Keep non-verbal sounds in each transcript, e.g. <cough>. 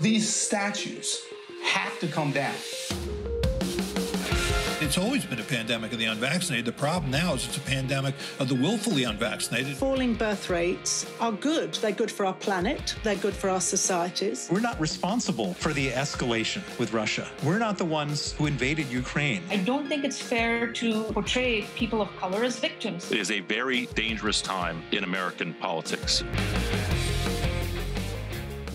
These statues have to come down. It's always been a pandemic of the unvaccinated. The problem now is it's a pandemic of the willfully unvaccinated. Falling birth rates are good. They're good for our planet, they're good for our societies. We're not responsible for the escalation with Russia. We're not the ones who invaded Ukraine. I don't think it's fair to portray people of color as victims. It is a very dangerous time in American politics.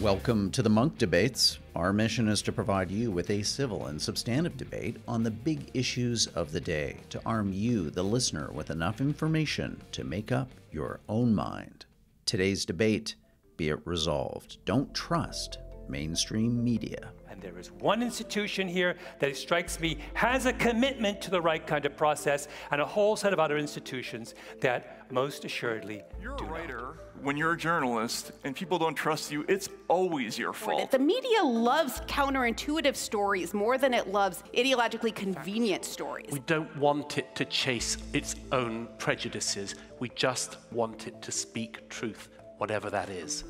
Welcome to the Munk Debates. Our mission is to provide you with a civil and substantive debate on the big issues of the day to arm you, the listener, with enough information to make up your own mind. Today's debate be it resolved. Don't trust mainstream media. And there is one institution here that strikes me has a commitment to the right kind of process, and a whole set of other institutions that most assuredly You're do a writer. not. When you're a journalist and people don't trust you, it's always your fault. The media loves counterintuitive stories more than it loves ideologically convenient stories. We don't want it to chase its own prejudices. We just want it to speak truth, whatever that is.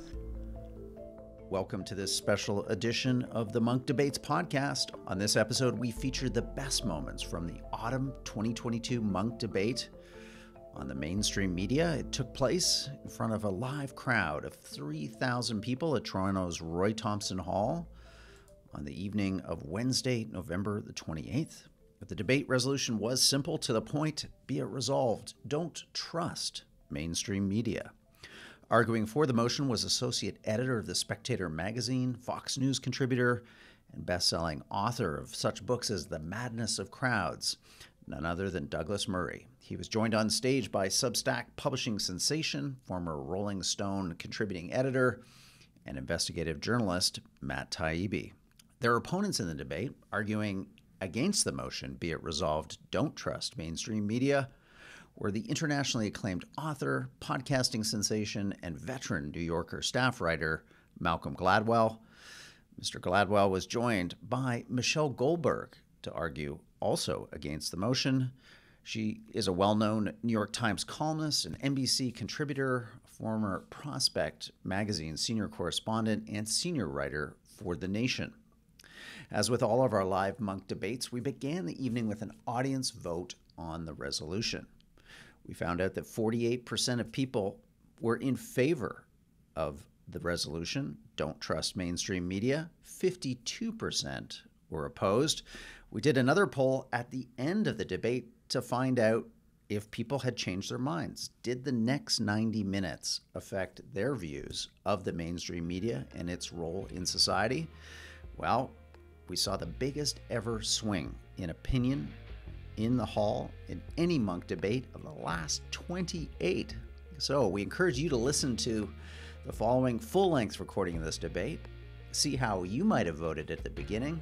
Welcome to this special edition of the Munk Debates podcast. On this episode, we feature the best moments from the autumn 2022 Munk Debate. On the mainstream media, it took place in front of a live crowd of 3,000 people at Toronto's Roy Thomson Hall on the evening of Wednesday, November the 28th. The debate resolution was simple to the point be it resolved. Don't trust mainstream media. Arguing for the motion was associate editor of the Spectator magazine, Fox News contributor, and best-selling author of such books as The Madness of Crowds, none other than Douglas Murray. He was joined on stage by Substack publishing sensation, former Rolling Stone contributing editor, and investigative journalist Matt Taibbi. Their opponents in the debate, arguing against the motion, be it resolved, don't trust mainstream media, were the internationally acclaimed author, podcasting sensation, and veteran New Yorker staff writer Malcolm Gladwell. Mr. Gladwell was joined by Michelle Goldberg to argue also against the motion. She is a well known New York Times columnist, an NBC contributor, former Prospect magazine senior correspondent, and senior writer for The Nation. As with all of our live Munk debates, we began the evening with an audience vote on the resolution. We found out that 48% of people were in favor of the resolution, don't trust mainstream media. 52% were opposed. We did another poll at the end of the debate to find out if people had changed their minds. Did the next 90 minutes affect their views of the mainstream media and its role in society? Well, we saw the biggest ever swing in opinion in the hall in any Munk debate of the last 28. So we encourage you to listen to the following full length recording of this debate, see how you might have voted at the beginning,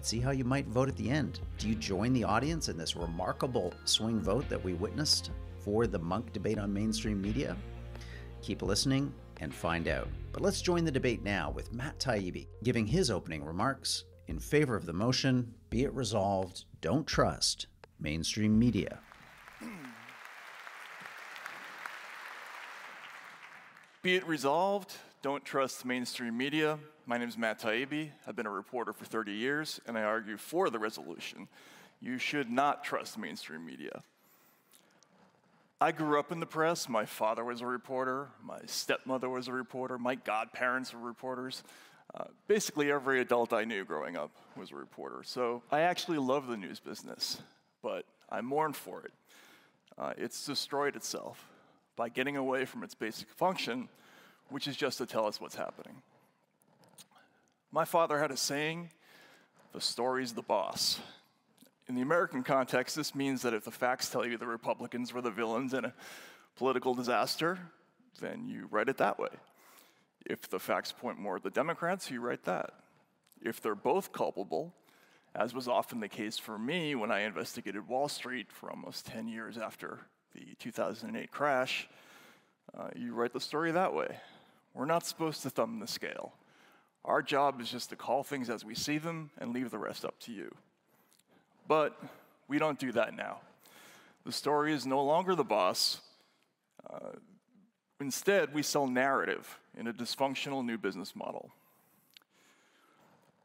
and see how you might vote at the end. Do you join the audience in this remarkable swing vote that we witnessed for the Munk debate on mainstream media? Keep listening and find out. But let's join the debate now with Matt Taibbi giving his opening remarks in favor of the motion, be it resolved, don't trust mainstream media. Be it resolved, don't trust mainstream media. My name is Matt Taibbi. I've been a reporter for 30 years, and I argue for the resolution. You should not trust mainstream media. I grew up in the press. My father was a reporter. My stepmother was a reporter. My godparents were reporters. Uh, basically, every adult I knew growing up was a reporter. So I actually love the news business, but I mourn for it. Uh, it's destroyed itself by getting away from its basic function, which is just to tell us what's happening. My father had a saying the story's the boss. In the American context, this means that if the facts tell you the Republicans were the villains in a political disaster, then you write it that way. If the facts point more at the Democrats, you write that. If they're both culpable, as was often the case for me when I investigated Wall Street for almost 10 years after the 2008 crash, uh, you write the story that way. We're not supposed to thumb the scale. Our job is just to call things as we see them and leave the rest up to you. But we don't do that now. The story is no longer the boss. Uh, instead, we sell narrative in a dysfunctional new business model.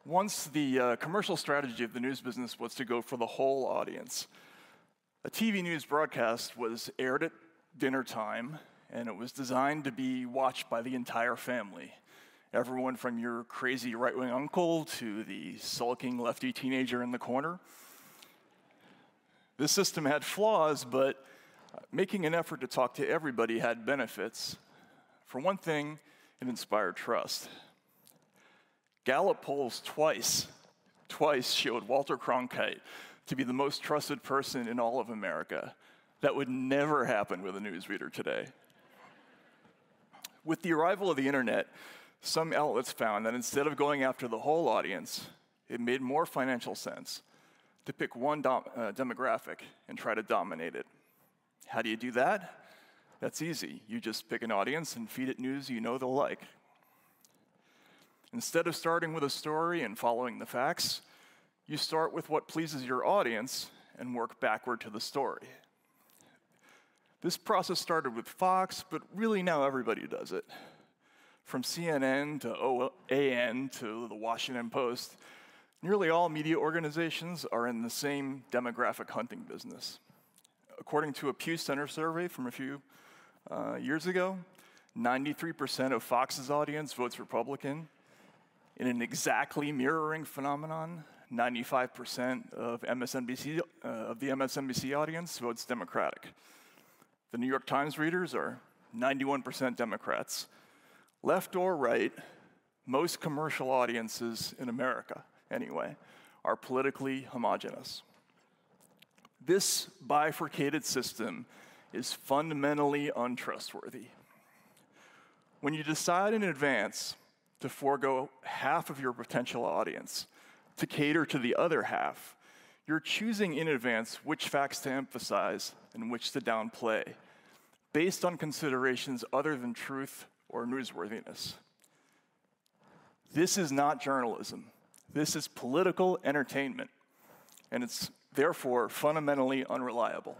Once the uh, commercial strategy of the news business was to go for the whole audience. A TV news broadcast was aired at dinner time, and it was designed to be watched by the entire family. Everyone from your crazy right wing uncle to the sulking lefty teenager in the corner. This system had flaws, but making an effort to talk to everybody had benefits. For one thing, it inspired trust. Gallup polls twice, twice showed Walter Cronkite to be the most trusted person in all of America. That would never happen with a newsreader today. With the arrival of the internet, some outlets found that instead of going after the whole audience, it made more financial sense to pick one dom- uh, demographic and try to dominate it. How do you do that? That's easy. You just pick an audience and feed it news you know they'll like. Instead of starting with a story and following the facts, you start with what pleases your audience and work backward to the story. This process started with Fox, but really now everybody does it. From CNN to OAN to the Washington Post, nearly all media organizations are in the same demographic hunting business. According to a Pew Center survey from a few uh, years ago, 93% of Fox's audience votes Republican, in an exactly mirroring phenomenon, 95% of MSNBC uh, of the MSNBC audience votes Democratic. The New York Times readers are 91% Democrats. Left or right, most commercial audiences in America, anyway, are politically homogenous. This bifurcated system is fundamentally untrustworthy. When you decide in advance to forego half of your potential audience to cater to the other half. You're choosing in advance which facts to emphasize and which to downplay, based on considerations other than truth or newsworthiness. This is not journalism. This is political entertainment, and it's therefore fundamentally unreliable.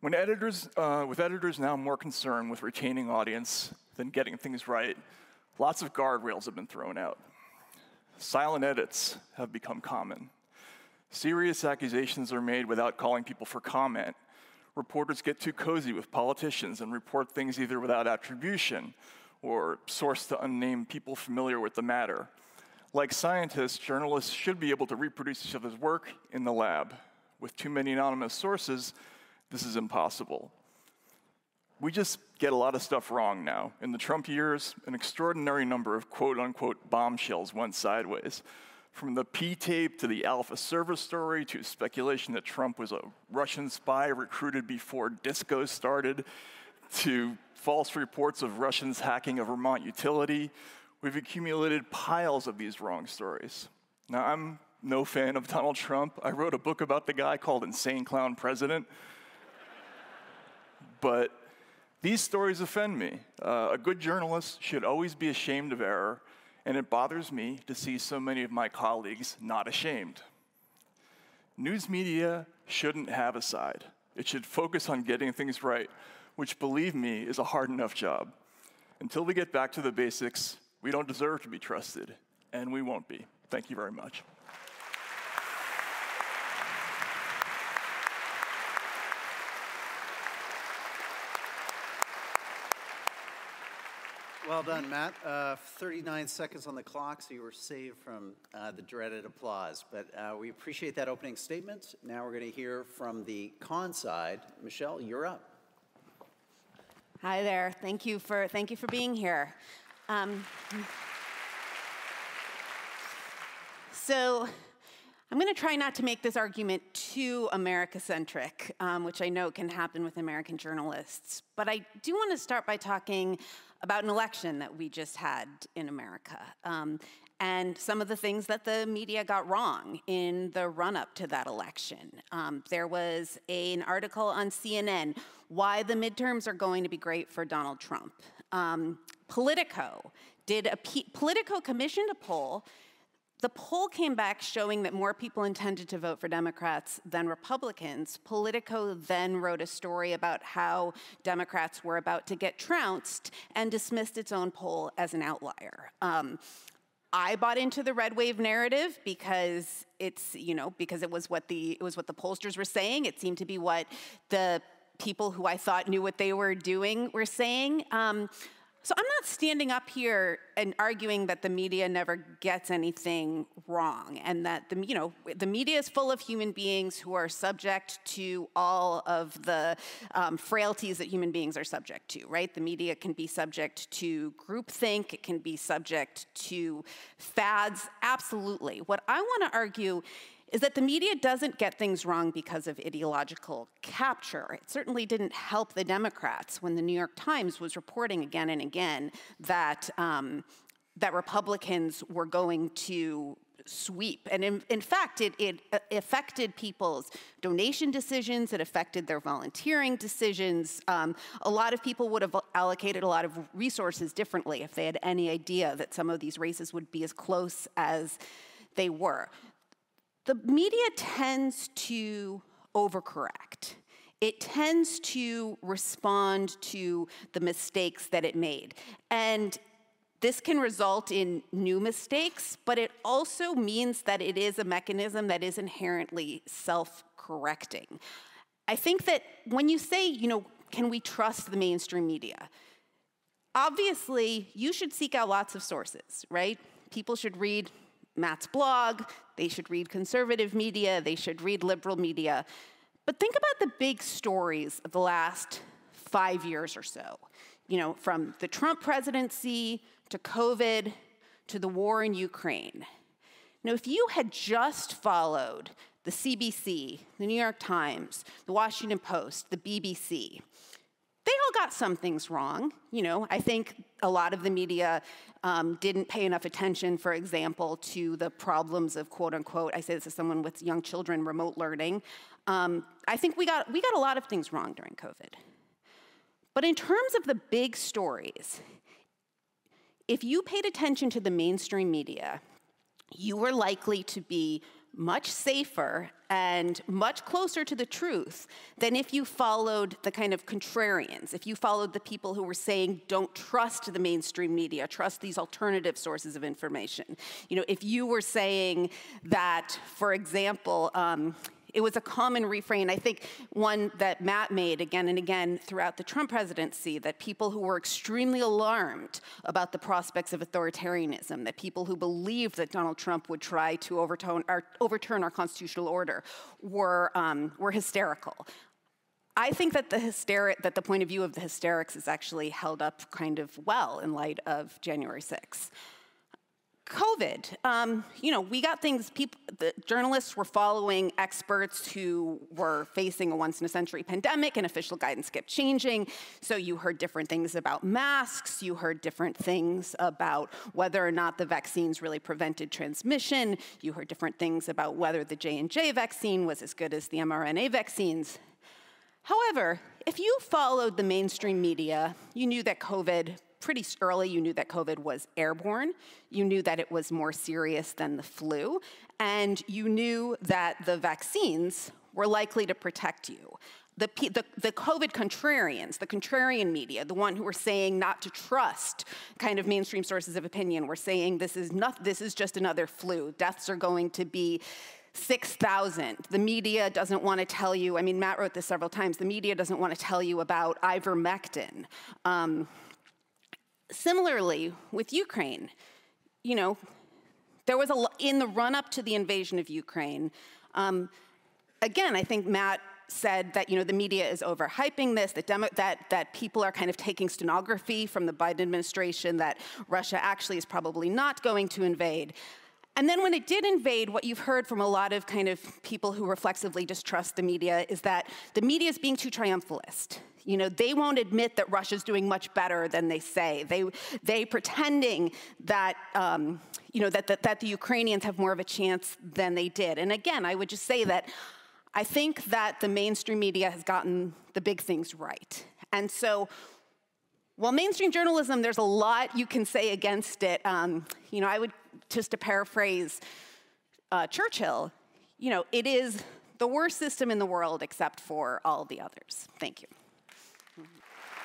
When editors, uh, with editors now more concerned with retaining audience than getting things right, lots of guardrails have been thrown out. Silent edits have become common. Serious accusations are made without calling people for comment. Reporters get too cozy with politicians and report things either without attribution or source to unnamed people familiar with the matter. Like scientists, journalists should be able to reproduce each other's work in the lab. With too many anonymous sources, this is impossible. We just get a lot of stuff wrong now. In the Trump years, an extraordinary number of quote unquote bombshells went sideways. From the P tape to the Alfa server story to speculation that Trump was a Russian spy recruited before disco started to false reports of Russians hacking a Vermont utility, we've accumulated piles of these wrong stories. Now, I'm no fan of Donald Trump. I wrote a book about the guy called Insane Clown President. but these stories offend me. Uh, a good journalist should always be ashamed of error, and it bothers me to see so many of my colleagues not ashamed. News media shouldn't have a side. It should focus on getting things right, which, believe me, is a hard enough job. Until we get back to the basics, we don't deserve to be trusted, and we won't be. Thank you very much. Well done, Matt. Uh, 39 seconds on the clock, so you were saved from uh, the dreaded applause. But uh, we appreciate that opening statement. Now we're going to hear from the con side. Michelle, you're up. Hi there. Thank you for thank you for being here. Um, so. I'm going to try not to make this argument too America centric, um, which I know can happen with American journalists. But I do want to start by talking about an election that we just had in America. Um, and some of the things that the media got wrong in the run up to that election. Um, there was a, an article on CNN why the midterms are going to be great for Donald Trump. Um, Politico did a Politico commissioned a poll the poll came back showing that more people intended to vote for Democrats than Republicans. Politico then wrote a story about how Democrats were about to get trounced and dismissed its own poll as an outlier. Um, I bought into the red wave narrative because it's, you know, because it was what the it was what the pollsters were saying. It seemed to be what the people who I thought knew what they were doing were saying. Um, so I'm not standing up here and arguing that the media never gets anything wrong and that the you know the media is full of human beings who are subject to all of the um, frailties that human beings are subject to, right? The media can be subject to groupthink, it can be subject to fads, absolutely. What I want to argue is that the media doesn't get things wrong because of ideological capture. It certainly didn't help the Democrats when the New York Times was reporting again and again that, um, that Republicans were going to sweep. And in, in fact, it, it, uh, affected people's donation decisions, it affected their volunteering decisions. Um, a lot of people would have allocated a lot of resources differently if they had any idea that some of these races would be as close as they were the media tends to overcorrect. It tends to respond to the mistakes that it made. And this can result in new mistakes, but it also means that it is a mechanism that is inherently self correcting. I think that when you say, you know, can we trust the mainstream media? Obviously, you should seek out lots of sources, right? People should read Matt's blog, they should read conservative media, they should read liberal media. But think about the big stories of the last five years or so. You know, from the Trump presidency to COVID to the war in Ukraine. Now, if you had just followed the CBC, the New York Times, the Washington Post, the BBC, they all got some things wrong. You know, I think a lot of the media um, didn't pay enough attention, for example, to the problems of quote unquote, I say this as someone with young children, remote learning. Um, I think we got, we got a lot of things wrong during COVID. But in terms of the big stories, if you paid attention to the mainstream media, you were likely to be much safer and much closer to the truth than if you followed the kind of contrarians, if you followed the people who were saying, don't trust the mainstream media, trust these alternative sources of information. You know, if you were saying that, for example, um, it was a common refrain, I think one that Matt made again and again throughout the Trump presidency, that people who were extremely alarmed about the prospects of authoritarianism, that people who believed that Donald Trump would try to overturn our, overturn our constitutional order were, um, were hysterical. I think that the that the point of view of the hysterics is actually held up kind of well in light of January 6th. COVID, um, you know, we got things, people, the journalists were following experts who were facing a once in a century pandemic and official guidance kept changing. So you heard different things about masks, you heard different things about whether or not the vaccines really prevented transmission, you heard different things about whether the J&J vaccine was as good as the mRNA vaccines. However, if you followed the mainstream media, you knew that COVID pretty early, you knew that COVID was airborne. You knew that it was more serious than the flu. And you knew that the vaccines were likely to protect you. The, the, the, COVID contrarians, the contrarian media, the one who were saying not to trust kind of mainstream sources of opinion, were saying this is, not, this is just another flu. Deaths are going to be 6,000. The media doesn't want to tell you, I mean, Matt wrote this several times, the media doesn't want to tell you about ivermectin. Um, Similarly, with Ukraine, you know, there was a in the run up to the invasion of Ukraine. Um, again, I think Matt said that you know the media is overhyping this, that, demo, that that people are kind of taking stenography from the Biden administration, that Russia actually is probably not going to invade. And then when it did invade, what you've heard from a lot of kind of people who reflexively distrust the media is that the media is being too triumphalist. You know, they won't admit that Russia's doing much better than they say. They, they pretending that, um, you know, that, that, that the Ukrainians have more of a chance than they did. And again, I would just say that I think that the mainstream media has gotten the big things right. And so while mainstream journalism, there's a lot you can say against it. Um, you know, I would, just to paraphrase uh, Churchill, you know, it is the worst system in the world except for all the others. Thank you.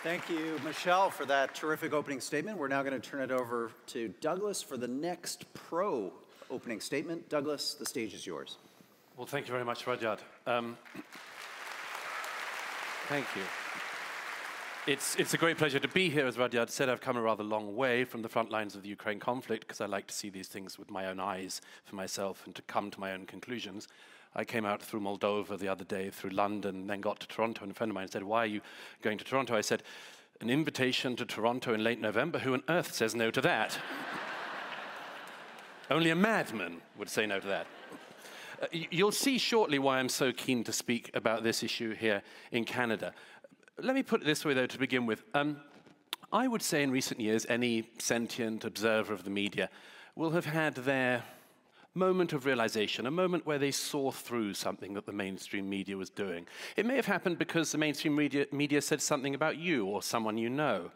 Thank you, Michelle, for that terrific opening statement. We're now going to turn it over to Douglas for the next pro opening statement. Douglas, the stage is yours. Well, thank you very much, Rudyard. Um, <coughs> thank you. It's, it's a great pleasure to be here. As Rudyard said, I've come a rather long way from the front lines of the Ukraine conflict because I like to see these things with my own eyes for myself and to come to my own conclusions. I came out through Moldova the other day, through London, then got to Toronto, and a friend of mine said, Why are you going to Toronto? I said, An invitation to Toronto in late November? Who on earth says no to that? <laughs> Only a madman would say no to that. Uh, you'll see shortly why I'm so keen to speak about this issue here in Canada. Let me put it this way, though, to begin with. Um, I would say in recent years, any sentient observer of the media will have had their moment of realization, a moment where they saw through something that the mainstream media was doing. It may have happened because the mainstream media, media said something about you or someone you know.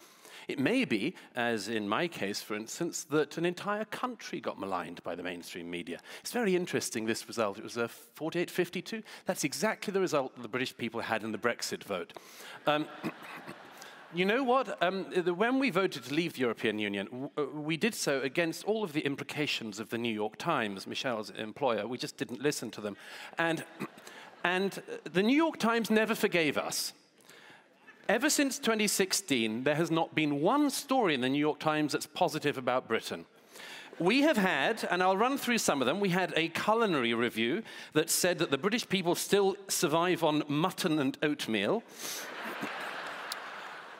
It may be, as in my case, for instance, that an entire country got maligned by the mainstream media. It's very interesting, this result. It was a 48 52. That's exactly the result that the British people had in the Brexit vote. Um, <coughs> You know what? Um, when we voted to leave the European Union, uh, we did so against all of the implications of the New York Times, Michelle's employer. We just didn't listen to them. And, <coughs> and the New York Times never forgave us. Ever since 2016, there has not been one story in the New York Times that's positive about Britain. We have had, and I'll run through some of them, we had a culinary review that said that the British people still survive on mutton and oatmeal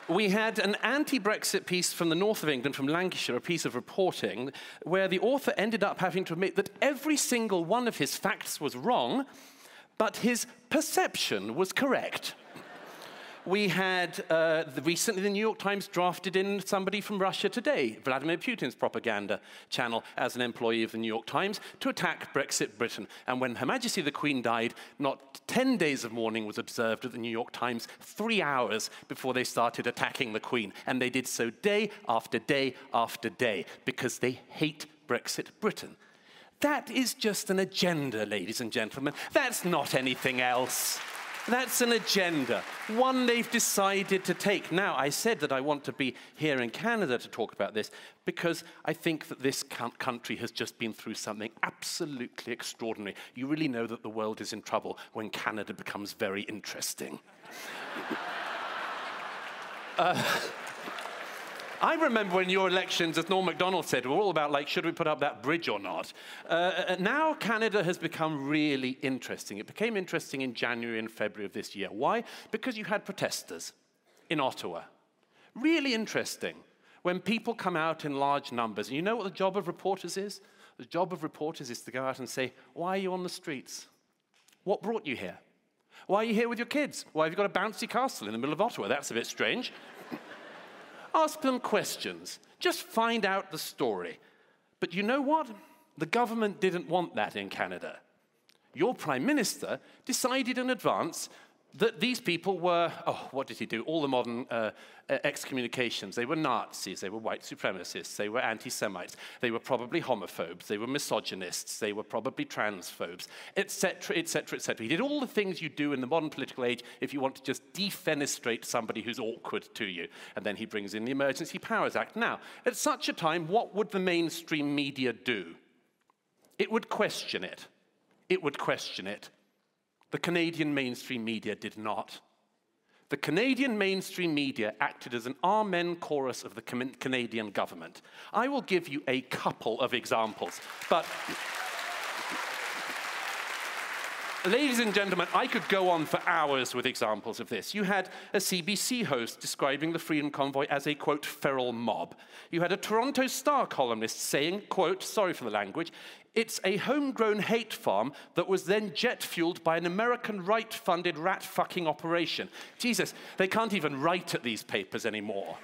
we had an anti Brexit piece from the north of England, from Lancashire, a piece of reporting, where the author ended up having to admit that every single one of his facts was wrong, but his perception was correct we had uh, the, recently the New York Times drafted in somebody from Russia Today, Vladimir Putin's propaganda channel, as an employee of the New York Times to attack Brexit Britain. And when Her Majesty the Queen died, not 10 days of mourning was observed at the New York Times, three hours before they started attacking the Queen. And they did so day after day after day because they hate Brexit Britain. That is just an agenda, ladies and gentlemen. That's not anything else. That's an agenda, one they've decided to take. Now, I said that I want to be here in Canada to talk about this because I think that this country has just been through something absolutely extraordinary. You really know that the world is in trouble when Canada becomes very interesting. <laughs> uh, I remember when your elections, as Norm Macdonald said, were all about like, should we put up that bridge or not? Uh, uh, now Canada has become really interesting. It became interesting in January and February of this year. Why? Because you had protesters in Ottawa. Really interesting. When people come out in large numbers, and you know what the job of reporters is? The job of reporters is to go out and say, why are you on the streets? What brought you here? Why are you here with your kids? Why have you got a bouncy castle in the middle of Ottawa? That's a bit strange. Ask them questions. Just find out the story. But you know what? The government didn't want that in Canada. Your prime minister decided in advance that these people were, oh, what did he do? All the modern uh, excommunications. They were Nazis, they were white supremacists, they were anti Semites, they were probably homophobes, they were misogynists, they were probably transphobes, etc., etc., etc. He did all the things you do in the modern political age if you want to just defenestrate somebody who's awkward to you. And then he brings in the Emergency Powers Act. Now, at such a time, what would the mainstream media do? It would question it. It would question it. The Canadian mainstream media did not. The Canadian mainstream media acted as an amen chorus of the Canadian government. I will give you a couple of examples, but. Ladies and gentlemen, I could go on for hours with examples of this. You had a CBC host describing the Freedom Convoy as a, quote, feral mob. You had a Toronto Star columnist saying, quote, sorry for the language, it's a homegrown hate farm that was then jet fueled by an American right funded rat fucking operation. Jesus, they can't even write at these papers anymore.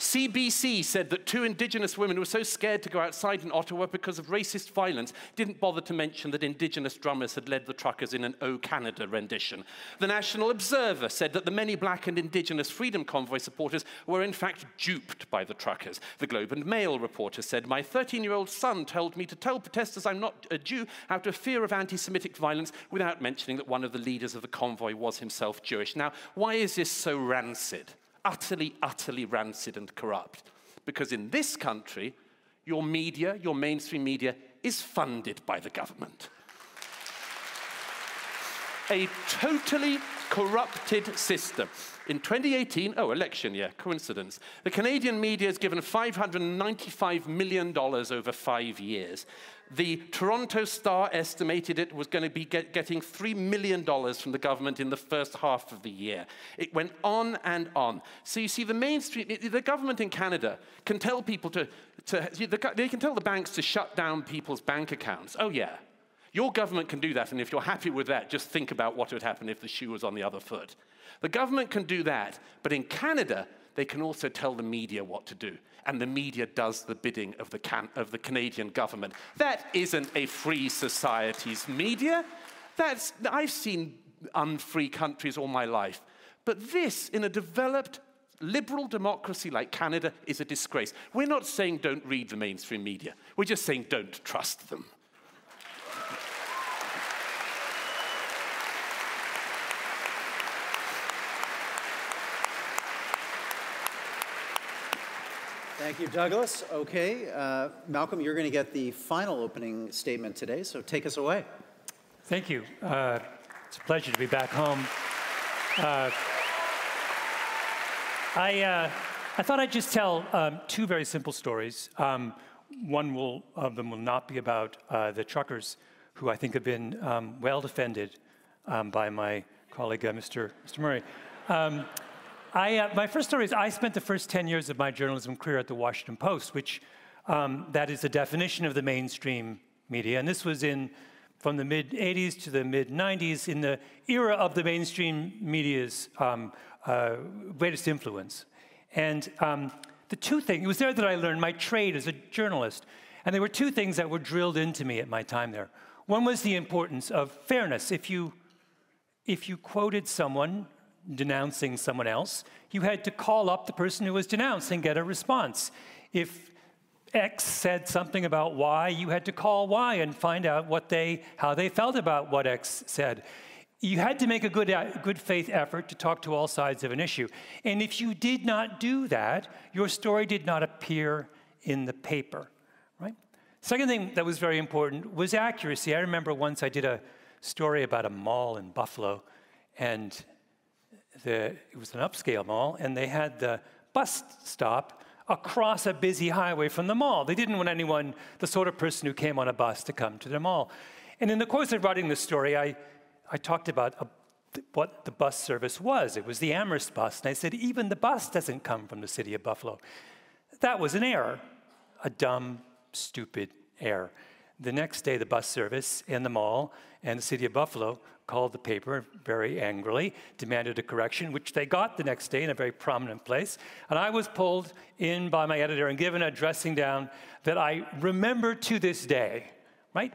CBC said that two Indigenous women who were so scared to go outside in Ottawa because of racist violence didn't bother to mention that Indigenous drummers had led the truckers in an O Canada rendition. The National Observer said that the many black and Indigenous Freedom Convoy supporters were in fact duped by the truckers. The Globe and Mail reporter said, My 13 year old son told me to tell protesters I'm not a Jew out of fear of anti Semitic violence without mentioning that one of the leaders of the convoy was himself Jewish. Now, why is this so rancid? Utterly, utterly rancid and corrupt. Because in this country, your media, your mainstream media, is funded by the government. A totally corrupted system. In 2018, oh, election year, coincidence, the Canadian media has given $595 million over five years. The Toronto Star estimated it was going to be get, getting $3 million from the government in the first half of the year. It went on and on. So you see, the mainstream, the government in Canada can tell people to, to they can tell the banks to shut down people's bank accounts. Oh, yeah. Your government can do that, and if you're happy with that, just think about what would happen if the shoe was on the other foot. The government can do that, but in Canada, they can also tell the media what to do. And the media does the bidding of the, can- of the Canadian government. That isn't a free society's media. That's, I've seen unfree countries all my life. But this, in a developed liberal democracy like Canada, is a disgrace. We're not saying don't read the mainstream media, we're just saying don't trust them. Thank you, Douglas. Okay, uh, Malcolm, you're going to get the final opening statement today, so take us away. Thank you. Uh, it's a pleasure to be back home. Uh, I, uh, I thought I'd just tell um, two very simple stories. Um, one will, of them will not be about uh, the truckers, who I think have been um, well defended um, by my colleague, uh, Mr. Mr. Murray. I, uh, my first story is I spent the first 10 years of my journalism career at the Washington Post, which um, that is the definition of the mainstream media. And this was in from the mid 80s to the mid 90s in the era of the mainstream media's um, uh, greatest influence. And um, the two things, it was there that I learned my trade as a journalist. And there were two things that were drilled into me at my time there. One was the importance of fairness. If you, if you quoted someone denouncing someone else, you had to call up the person who was denounced and get a response. If X said something about Y, you had to call Y and find out what they, how they felt about what X said. You had to make a good, uh, good faith effort to talk to all sides of an issue. And if you did not do that, your story did not appear in the paper, right? Second thing that was very important was accuracy. I remember once I did a story about a mall in Buffalo, and the, it was an upscale mall, and they had the bus stop across a busy highway from the mall. They didn't want anyone, the sort of person who came on a bus, to come to the mall. And in the course of writing this story, I, I talked about a, what the bus service was. It was the Amherst bus. And I said, even the bus doesn't come from the city of Buffalo. That was an error, a dumb, stupid error. The next day, the bus service and the mall and the city of Buffalo called the paper very angrily, demanded a correction, which they got the next day in a very prominent place. And I was pulled in by my editor and given a dressing down that I remember to this day, right?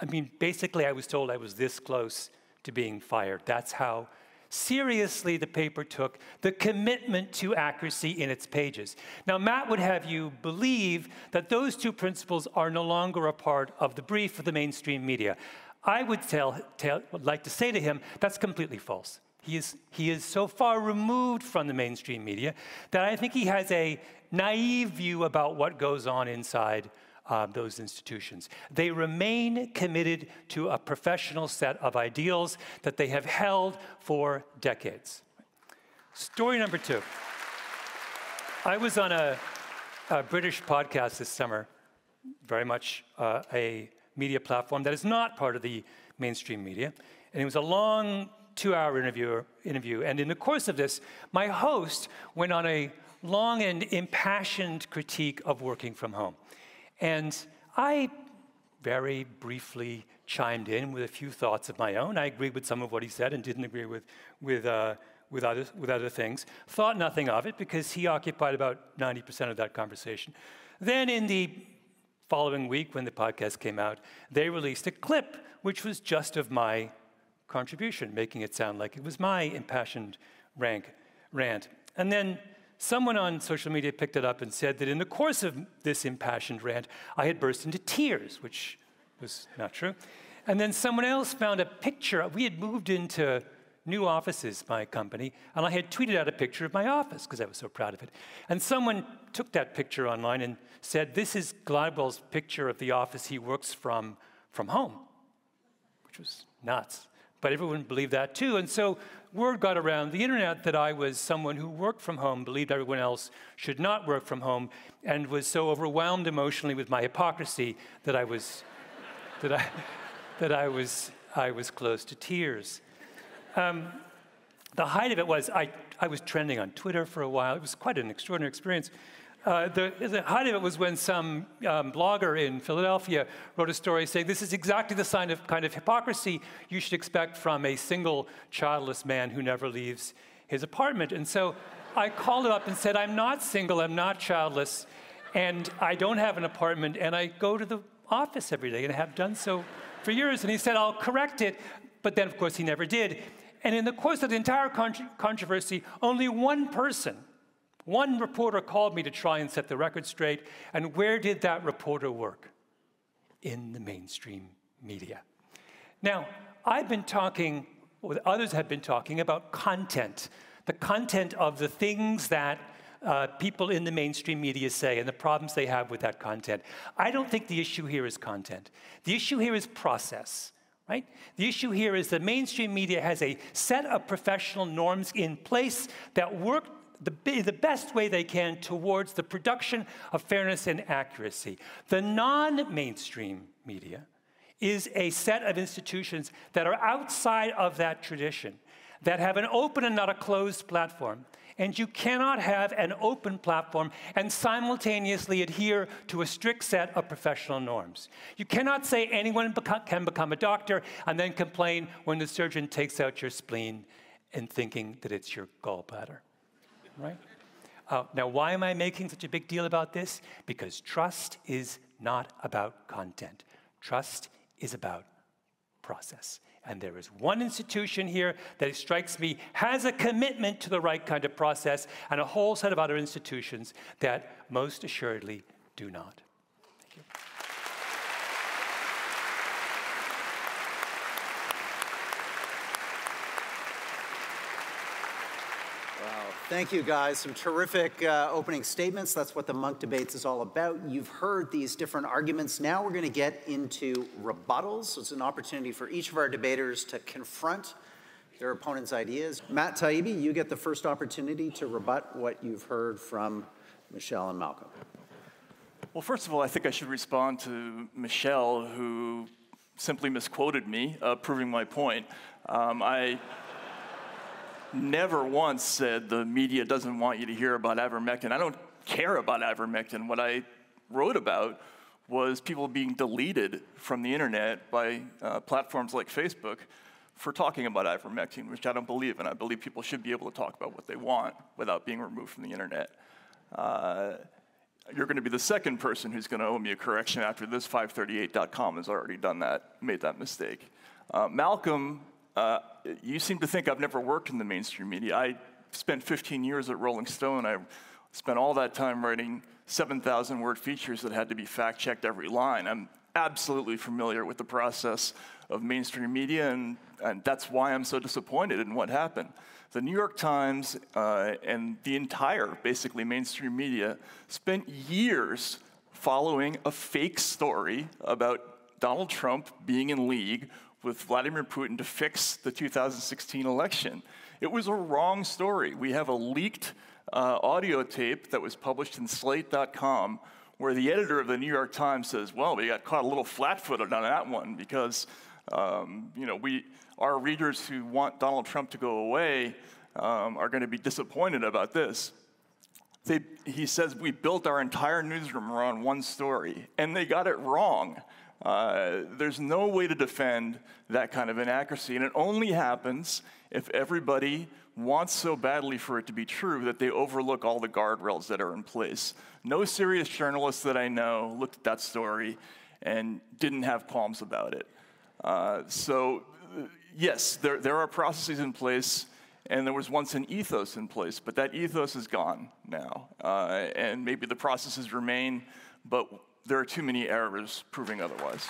I mean, basically, I was told I was this close to being fired. That's how seriously the paper took the commitment to accuracy in its pages. Now, Matt would have you believe that those two principles are no longer a part of the brief of the mainstream media. I would tell, tell, like to say to him, that's completely false. He is, he is so far removed from the mainstream media that I think he has a naive view about what goes on inside uh, those institutions. They remain committed to a professional set of ideals that they have held for decades. Story number two. I was on a, a British podcast this summer, very much uh, a media platform that is not part of the mainstream media. And it was a long two hour interview, interview. And in the course of this, my host went on a long and impassioned critique of working from home. And I very briefly chimed in with a few thoughts of my own. I agreed with some of what he said and didn't agree with, with, uh, with, other, with other things. Thought nothing of it because he occupied about 90% of that conversation. Then, in the following week, when the podcast came out, they released a clip which was just of my contribution, making it sound like it was my impassioned rank, rant. And then someone on social media picked it up and said that in the course of this impassioned rant, I had burst into tears, which was not true. And then someone else found a picture. We had moved into New Offices, my company, and I had tweeted out a picture of my office because I was so proud of it. And someone took that picture online and said, This is Gladwell's picture of the office he works from from home, which was nuts. But everyone believed that too. And so word got around the internet that I was someone who worked from home, believed everyone else should not work from home, and was so overwhelmed emotionally with my hypocrisy that I was, that I, that I was, I was close to tears. Um, the height of it was I, I was trending on Twitter for a while. It was quite an extraordinary experience. Uh, the, the, height of it was when some um, blogger in Philadelphia wrote a story saying this is exactly the sign of kind of hypocrisy you should expect from a single childless man who never leaves his apartment. And so I called him up and said, I'm not single, I'm not childless, and I don't have an apartment, and I go to the office every day and have done so for years. And he said, I'll correct it. But then, of course, he never did. And in the course of the entire controversy, only one person, one reporter called me to try and set the record straight. And where did that reporter work? In the mainstream media. Now, I've been talking, or others have been talking about content, the content of the things that uh, people in the mainstream media say and the problems they have with that content. I don't think the issue here is content. The issue here is process. Right? The issue here is the mainstream media has a set of professional norms in place that work the, the best way they can towards the production of fairness and accuracy. The non mainstream media is a set of institutions that are outside of that tradition, that have an open and not a closed platform, and you cannot have an open platform and simultaneously adhere to a strict set of professional norms. You cannot say anyone beca- can become a doctor and then complain when the surgeon takes out your spleen and thinking that it's your gallbladder, right? Uh, now, why am I making such a big deal about this? Because trust is not about content. Trust is about process. And there is one institution here that it strikes me has a commitment to the right kind of process, and a whole set of other institutions that most assuredly do not. Thank you. Thank you, guys. Some terrific uh, opening statements. That's what the Munk Debates is all about. You've heard these different arguments. Now we're going to get into rebuttals. So it's an opportunity for each of our debaters to confront their opponent's ideas. Matt Taibbi, you get the first opportunity to rebut what you've heard from Michelle and Malcolm. Well, first of all, I think I should respond to Michelle, who simply misquoted me, uh, proving my point. Um, I never once said the media doesn't want you to hear about ivermectin. I don't care about ivermectin. What I wrote about was people being deleted from the internet by uh, platforms like Facebook for talking about ivermectin, which I don't believe in. I believe people should be able to talk about what they want without being removed from the internet. Uh, you're going to be the second person who's going to owe me a correction after this 538.com has already done that, made that mistake. Uh, Malcolm uh, you seem to think I've never worked in the mainstream media. I spent 15 years at Rolling Stone. I spent all that time writing 7,000 word features that had to be fact checked every line. I'm absolutely familiar with the process of mainstream media, and, and that's why I'm so disappointed in what happened. The New York Times uh, and the entire, basically, mainstream media spent years following a fake story about Donald Trump being in league with Vladimir Putin to fix the 2016 election. It was a wrong story. We have a leaked uh, audio tape that was published in slate.com where the editor of the New York Times says, well, we got caught a little flat-footed on that one because, um, you know, we, our readers who want Donald Trump to go away um, are going to be disappointed about this. They, he says, we built our entire newsroom around one story, and they got it wrong. Uh, there's no way to defend that kind of inaccuracy, and it only happens if everybody wants so badly for it to be true that they overlook all the guardrails that are in place. No serious journalist that I know looked at that story and didn't have qualms about it. Uh, so, yes, there, there are processes in place, and there was once an ethos in place, but that ethos is gone now. Uh, and maybe the processes remain, but there are too many errors proving otherwise.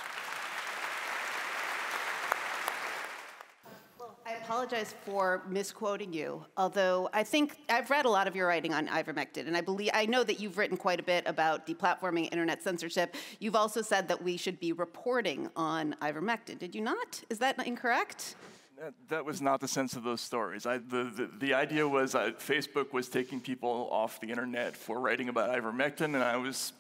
I apologize for misquoting you. Although I think I've read a lot of your writing on ivermectin, and I believe I know that you've written quite a bit about deplatforming internet censorship. You've also said that we should be reporting on ivermectin. Did you not? Is that incorrect? That, that was not the sense of those stories. I, the, the, the idea was that Facebook was taking people off the internet for writing about ivermectin, and I was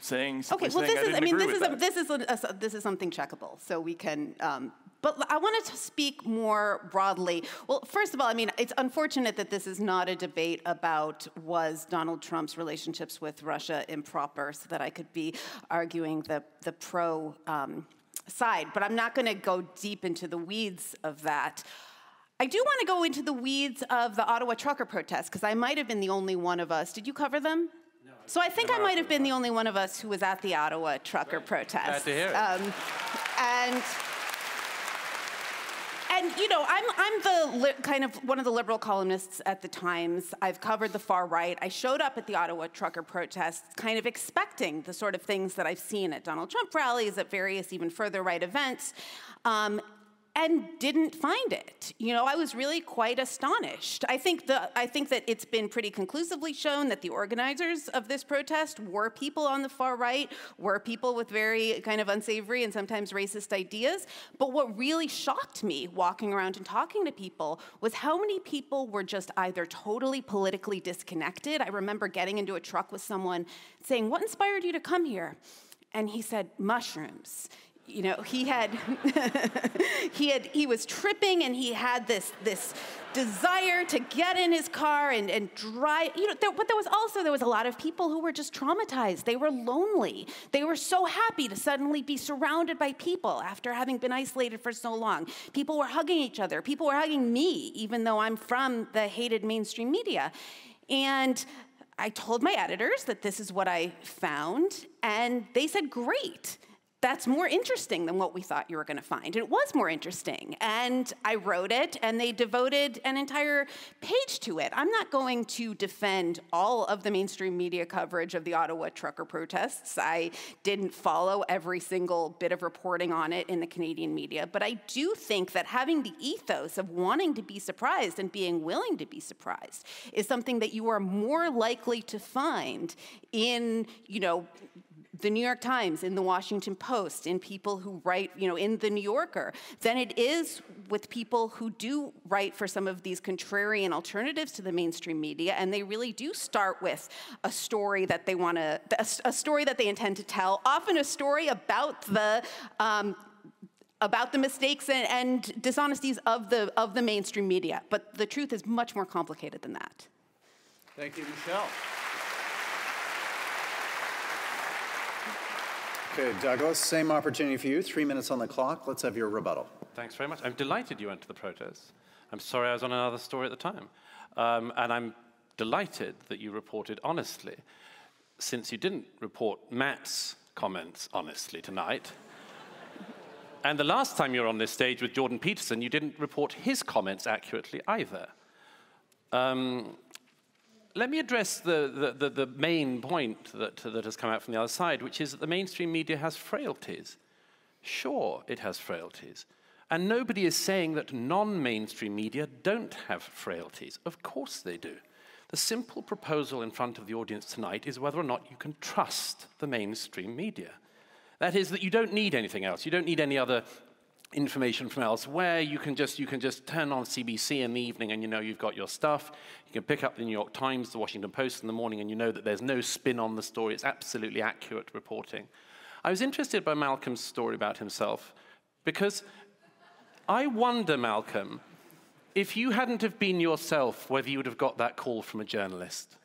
saying okay. Well, this I is. I mean, this is a, this is a, a, this is something checkable, so we can. Um, but I wanted to speak more broadly. Well, first of all, I mean, it's unfortunate that this is not a debate about was Donald Trump's relationships with Russia improper, so that I could be arguing the the pro. Um, side, but I'm not going to go deep into the weeds of that. I do want to go into the weeds of the Ottawa trucker protests because I might have been the only one of us. Did you cover them? So I think I might have been the only one of us who was at the Ottawa trucker right. protest. Glad to hear it. Um, and and you know, I'm I'm the li- kind of one of the liberal columnists at the Times. I've covered the far right. I showed up at the Ottawa trucker protests, kind of expecting the sort of things that I've seen at Donald Trump rallies, at various even further right events. Um, and didn't find it. You know, I was really quite astonished. I think the I think that it's been pretty conclusively shown that the organizers of this protest were people on the far right, were people with very kind of unsavory and sometimes racist ideas. But what really shocked me walking around and talking to people was how many people were just either totally politically disconnected. I remember getting into a truck with someone saying, "What inspired you to come here?" And he said, mushrooms you know he had <laughs> he had he was tripping and he had this this desire to get in his car and, and drive you know there, but there was also there was a lot of people who were just traumatized. They were lonely. They were so happy to suddenly be surrounded by people after having been isolated for so long. People were hugging each other. People were hugging me even though i'm from the hated mainstream media. And I told my editors that this is what I found, and they said, Great that's more interesting than what we thought you were going to find. And It was more interesting. And I wrote it, and they devoted an entire page to it. I'm not going to defend all of the mainstream media coverage of the Ottawa trucker protests. I didn't follow every single bit of reporting on it in the Canadian media. But I do think that having the ethos of wanting to be surprised and being willing to be surprised is something that you are more likely to find in, you know, the New York Times, in the Washington Post, in people who write, you know, in the New Yorker, than it is with people who do write for some of these contrarian alternatives to the mainstream media, and they really do start with a story that they want to, a, story that they intend to tell, often a story about the. Um, about the mistakes and, and dishonesties of the, of the mainstream media. But the truth is much more complicated than that. Thank you, Michelle. Okay, Douglas, same opportunity for you. Three minutes on the clock. Let's have your rebuttal. Thanks very much. I'm delighted you went to the protest. I'm sorry I was on another story at the time. Um, and I'm delighted that you reported honestly, since you didn't report Matt's comments honestly tonight. <laughs> and the last time you were on this stage with Jordan Peterson, you didn't report his comments accurately either. Um, let me address the, the, the, the, main point that, that has come out from the other side, which is that the mainstream media has frailties. Sure, it has frailties. And nobody is saying that non mainstream media don't have frailties. Of course they do. The simple proposal in front of the audience tonight is whether or not you can trust the mainstream media. That is, that you don't need anything else. You don't need any other information from elsewhere. You can just you can just turn on CBC in the evening and you know you've got your stuff. You can pick up the New York Times, the Washington Post in the morning and you know that there's no spin on the story. It's absolutely accurate reporting. I was interested by Malcolm's story about himself because I wonder, Malcolm, if you hadn't have been yourself, whether you would have got that call from a journalist.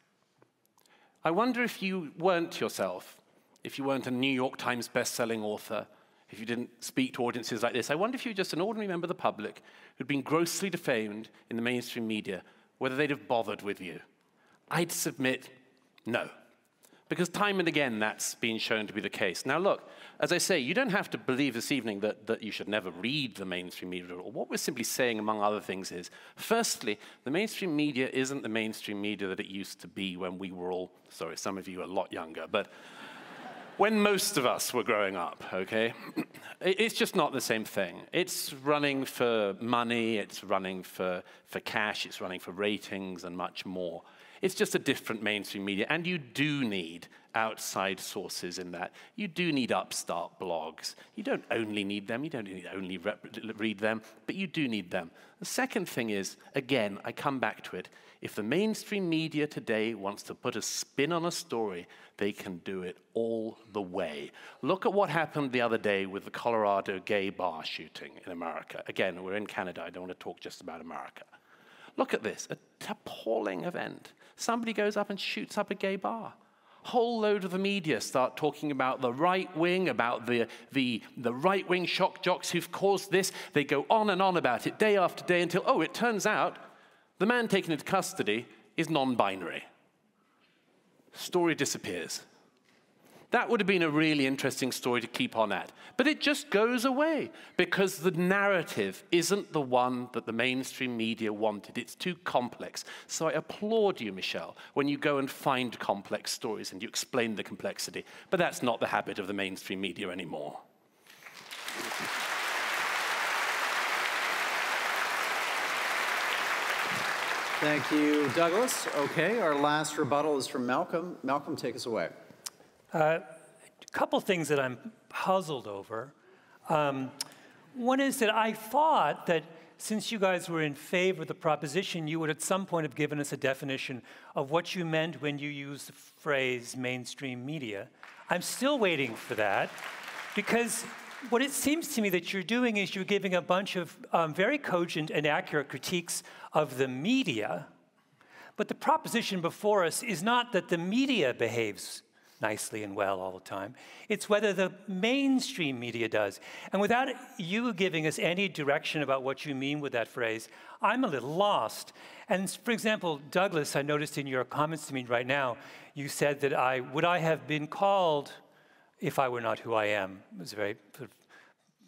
I wonder if you weren't yourself, if you weren't a New York Times best-selling author if you didn't speak to audiences like this. I wonder if you were just an ordinary member of the public who'd been grossly defamed in the mainstream media, whether they'd have bothered with you. I'd submit no. Because time and again, that's been shown to be the case. Now, look, as I say, you don't have to believe this evening that, that you should never read the mainstream media at all. What we're simply saying, among other things, is firstly, the mainstream media isn't the mainstream media that it used to be when we were all, sorry, some of you are a lot younger, but when most of us were growing up, okay, it's just not the same thing. It's running for money, it's running for, for cash, it's running for ratings and much more. It's just a different mainstream media, and you do need outside sources in that. You do need upstart blogs. You don't only need them, you don't need only read them, but you do need them. The second thing is, again, I come back to it. If the mainstream media today wants to put a spin on a story, they can do it all the way. Look at what happened the other day with the Colorado gay bar shooting in America. Again, we're in Canada, I don't want to talk just about America. Look at this, a appalling event. Somebody goes up and shoots up a gay bar whole load of the media start talking about the right wing, about the, the, the right wing shock jocks who've caused this. They go on and on about it day after day until, oh, it turns out the man taken into custody is non binary. Story disappears. That would have been a really interesting story to keep on at. But it just goes away because the narrative isn't the one that the mainstream media wanted. It's too complex. So I applaud you, Michelle, when you go and find complex stories and you explain the complexity. But that's not the habit of the mainstream media anymore. Thank you, Douglas. Okay, our last rebuttal is from Malcolm. Malcolm, take us away. Uh, a couple things that I'm puzzled over. Um, one is that I thought that since you guys were in favor of the proposition, you would at some point have given us a definition of what you meant when you used the phrase mainstream media. I'm still waiting for that because what it seems to me that you're doing is you're giving a bunch of um, very cogent and accurate critiques of the media. But the proposition before us is not that the media behaves nicely and well all the time. It's whether the mainstream media does. And without you giving us any direction about what you mean with that phrase, I'm a little lost. And for example, Douglas, I noticed in your comments to me right now, you said that I would I have been called if I were not who I am. It was a very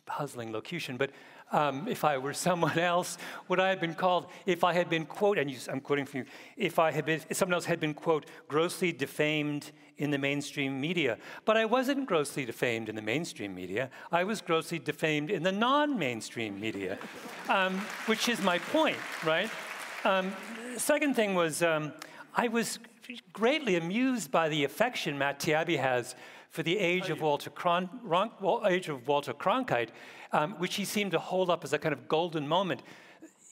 puzzling locution, but um, if I were <laughs> someone else, would I have been called, if I had been, quote, and you, I'm quoting from you, if I had been, if someone else had been, quote, grossly defamed in the mainstream media. But I wasn't grossly defamed in the mainstream media. I was grossly defamed in the non mainstream media, <laughs> um, which is my point, right? Um, second thing was, um, I was greatly amused by the affection Matt Taibbi has for the age of Walter, Cron- Ron- age of Walter Cronkite, um, which he seemed to hold up as a kind of golden moment.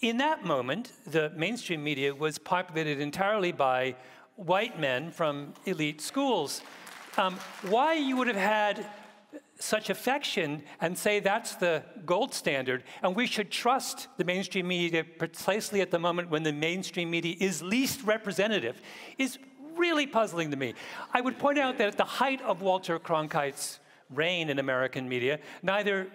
In that moment, the mainstream media was populated entirely by white men from elite schools. Um, why you would have had such affection and say that's the gold standard, and we should trust the mainstream media precisely at the moment when the mainstream media is least representative, is really puzzling to me. I would point out that at the height of Walter Cronkite's reign in American media, neither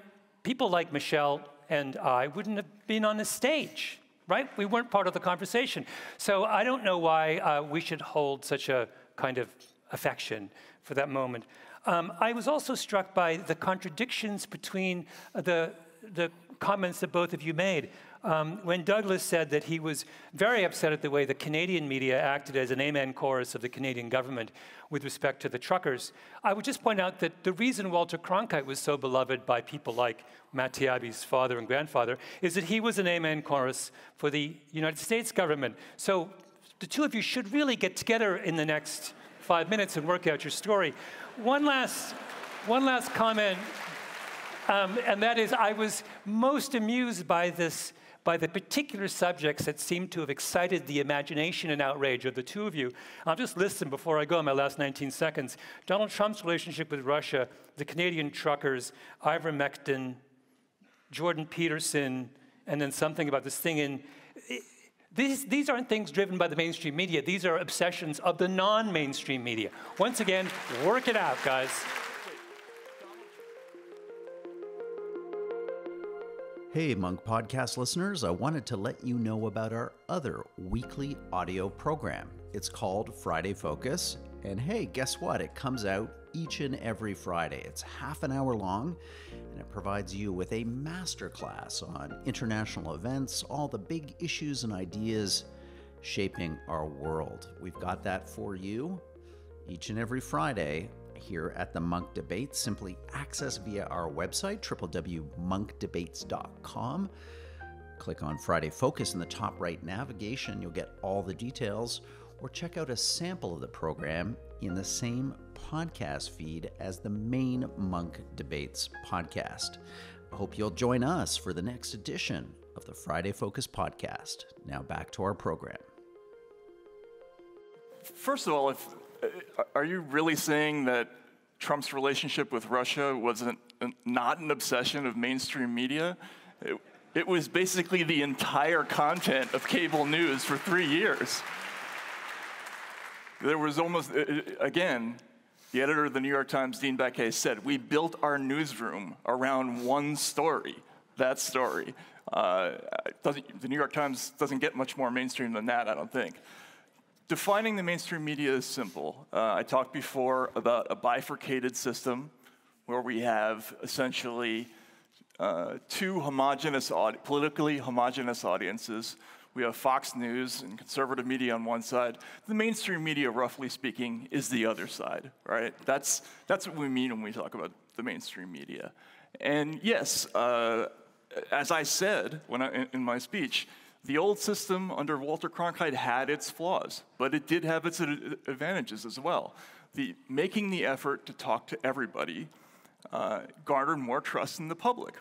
people like Michelle and I wouldn't have been on the stage, right? We weren't part of the conversation. So I don't know why uh, we should hold such a kind of affection for that moment. Um, I was also struck by the contradictions between the, the comments that both of you made. Um, when Douglas said that he was very upset at the way the Canadian media acted as an amen chorus of the Canadian government with respect to the truckers, I would just point out that the reason Walter Cronkite was so beloved by people like Matt father and grandfather is that he was an amen chorus for the United States government. So the two of you should really get together in the next five minutes and work out your story. One last, one last comment, um, and that is I was most amused by this by the particular subjects that seem to have excited the imagination and outrage of the two of you. I'll just list them before I go in my last 19 seconds. Donald Trump's relationship with Russia, the Canadian truckers, ivermectin, Jordan Peterson, and then something about this thing in. Eh, these, these aren't things driven by the mainstream media. These are obsessions of the non mainstream media. Once again, work it out, guys. Hey, Munk Podcast listeners, I wanted to let you know about our other weekly audio program. It's called Friday Focus. And hey, guess what? It comes out each and every Friday. It's half an hour long and it provides you with a masterclass on international events, all the big issues and ideas shaping our world. We've got that for you each and every Friday here at the Munk Debate. Simply access via our website, www.munkdebates.com. Click on Friday Focus in the top right navigation. You'll get all the details, or check out a sample of the program in the same podcast feed as the main Munk Debates podcast. I hope you'll join us for the next edition of the Friday Focus podcast. Now back to our program. First of all, if, Uh, are you really saying that Trump's relationship with Russia was an, not an obsession of mainstream media? It, it was basically the entire content of cable news for three years. There was almost, uh, uh, again, the editor of the New York Times, Dean Baquet, said, We built our newsroom around one story, that story. Uh, the New York Times doesn't get much more mainstream than that, I don't think. Defining the mainstream media is simple. Uh, I talked before about a bifurcated system where we have essentially uh, two homogenous, politically homogenous audiences. We have Fox News and conservative media on one side. The mainstream media, roughly speaking, is the other side, right? That's, that's what we mean when we talk about the mainstream media. And yes, uh, as I said when I, in my speech, the old system under Walter Cronkite had its flaws, but it did have its advantages as well. The, making the effort to talk to everybody uh, garnered more trust in the public.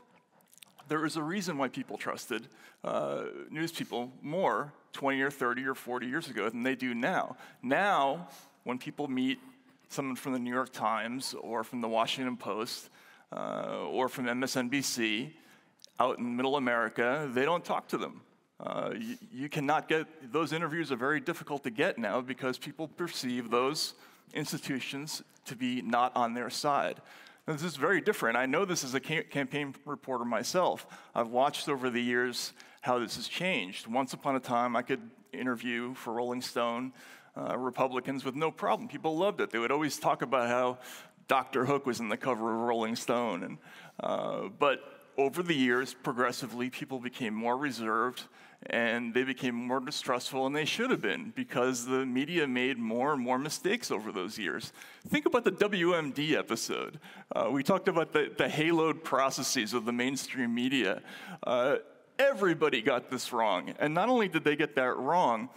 There is a reason why people trusted uh, news people more 20 or 30 or 40 years ago than they do now. Now, when people meet someone from the New York Times or from the Washington Post uh, or from MSNBC out in middle America, they don't talk to them. Uh, you, you, cannot get, those interviews are very difficult to get now because people perceive those institutions to be not on their side. This is very different. I know this as a campaign reporter myself. I've watched over the years how this has changed. Once upon a time, I could interview for Rolling Stone uh, Republicans with no problem. People loved it. They would always talk about how Dr. Hook was in the cover of Rolling Stone. And, uh, but over the years, progressively, people became more reserved and they became more distrustful, and they should have been because the media made more and more mistakes over those years. Think about the WMD episode. Uh, we talked about the, the haloed processes of the mainstream media. Uh, everybody got this wrong, and not only did they get that wrong,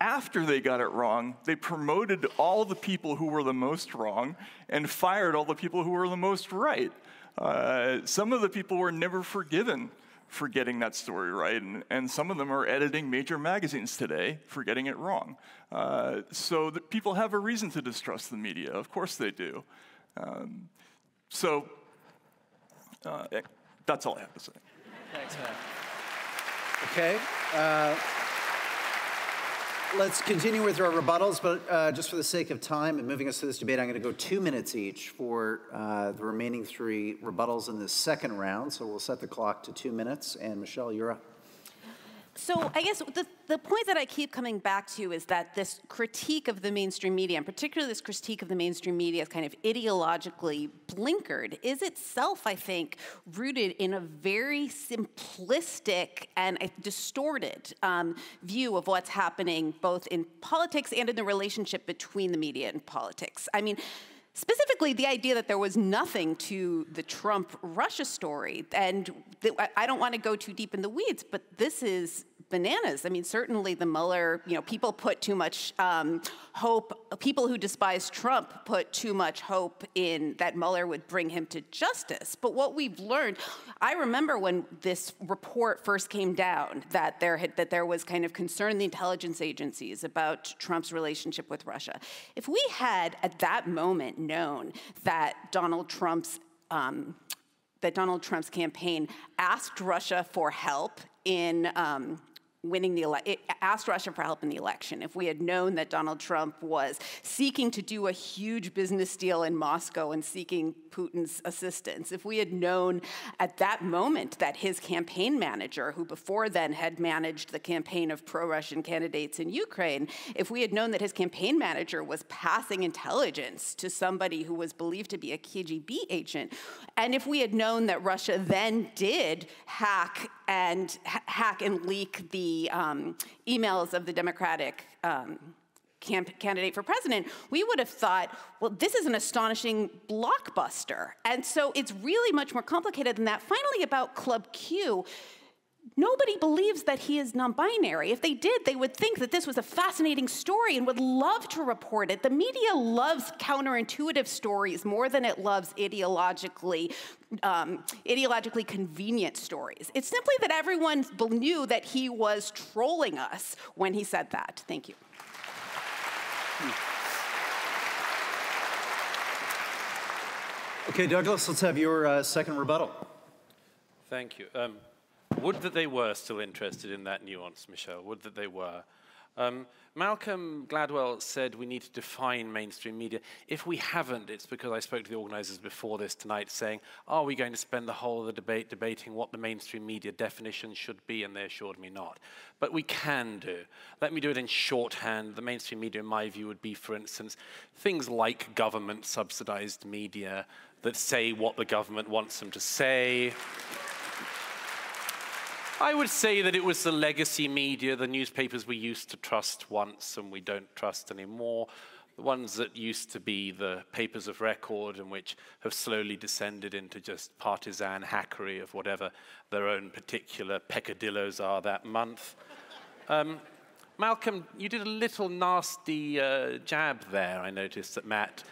after they got it wrong, they promoted all the people who were the most wrong and fired all the people who were the most right. Uh, some of the people were never forgiven for getting that story right, and, and some of them are editing major magazines today for getting it wrong. Uh, so people have a reason to distrust the media. Of course they do. Um, so uh, that's all I have to say. Thanks, Matt. Okay. Let's continue with our rebuttals, but uh, just for the sake of time and moving us to this debate, I'm going to go two minutes each for uh, the remaining three rebuttals in this second round. So we'll set the clock to two minutes. And Michelle, you're up. So I guess the, the point that I keep coming back to is that this critique of the mainstream media, and particularly this critique of the mainstream media as kind of ideologically blinkered, is itself, I think, rooted in a very simplistic and distorted um, view of what's happening both in politics and in the relationship between the media and politics. I mean, Specifically, the idea that there was nothing to the Trump Russia story. And I don't want to go too deep in the weeds, but this is bananas. I mean, certainly the Mueller, you know, people put too much um, hope, people who despise Trump put too much hope in that Mueller would bring him to justice. But what we've learned, I remember when this report first came down that there had, that there was kind of concern in the intelligence agencies about Trump's relationship with Russia. If we had at that moment known that Donald Trump's um, that Donald Trump's campaign asked Russia for help in um, winning the election, asked Russia for help in the election. If we had known that Donald Trump was seeking to do a huge business deal in Moscow and seeking Putin's assistance, if we had known at that moment that his campaign manager, who before then had managed the campaign of pro Russian candidates in Ukraine, if we had known that his campaign manager was passing intelligence to somebody who was believed to be a KGB agent, and if we had known that Russia then did hack and hack and leak the um, emails of the Democratic um, candidate for president, we would have thought, well, this is an astonishing blockbuster. And so it's really much more complicated than that. Finally, about Club Q. Nobody believes that he is non binary. If they did, they would think that this was a fascinating story and would love to report it. The media loves counterintuitive stories more than it loves ideologically, um, ideologically convenient stories. It's simply that everyone knew that he was trolling us when he said that. Thank you. Okay, Douglas, let's have your uh, second rebuttal. Thank you. Um, would that they were still interested in that nuance, Michelle. Would that they were. Um, Malcolm Gladwell said we need to define mainstream media. If we haven't, it's because I spoke to the organizers before this tonight saying, are we going to spend the whole of the debate debating what the mainstream media definition should be? And they assured me not. But we can do. Let me do it in shorthand. The mainstream media, in my view, would be, for instance, things like government subsidized media that say what the government wants them to say. I would say that it was the legacy media, the newspapers we used to trust once and we don't trust anymore, the ones that used to be the papers of record and which have slowly descended into just partisan hackery of whatever their own particular peccadillos are that month. <laughs> Um, Malcolm, you did a little nasty uh, jab there, I noticed, at Matt,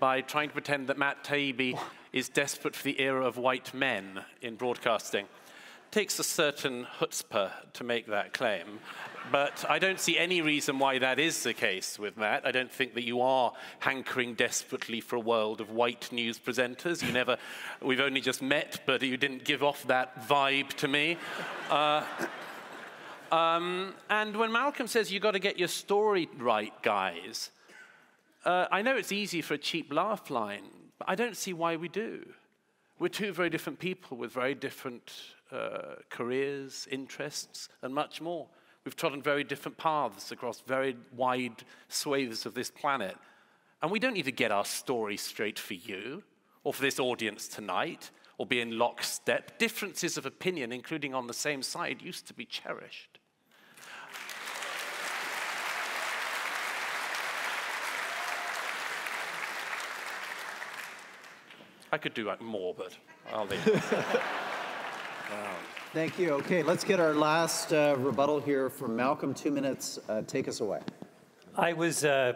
by trying to pretend that Matt Taibbi is desperate for the era of white men in broadcasting takes a certain chutzpah to make that claim, but I don't see any reason why that is the case with Matt. I don't think that you are hankering desperately for a world of white news presenters. You never, we've only just met, but you didn't give off that vibe to me. Uh, um, and when Malcolm says you've got to get your story right, guys, uh, I know it's easy for a cheap laugh line, but I don't see why we do. We're two very different people with very different uh, careers, interests, and much more. We've trodden very different paths across very wide swathes of this planet. And we don't need to get our story straight for you or for this audience tonight or be in lockstep. Differences of opinion, including on the same side, used to be cherished. I could do like more, but I'll leave. <laughs> Wow. Thank you. Okay, let's get our last uh, rebuttal here from Malcolm. Two minutes. Uh, take us away. I was uh,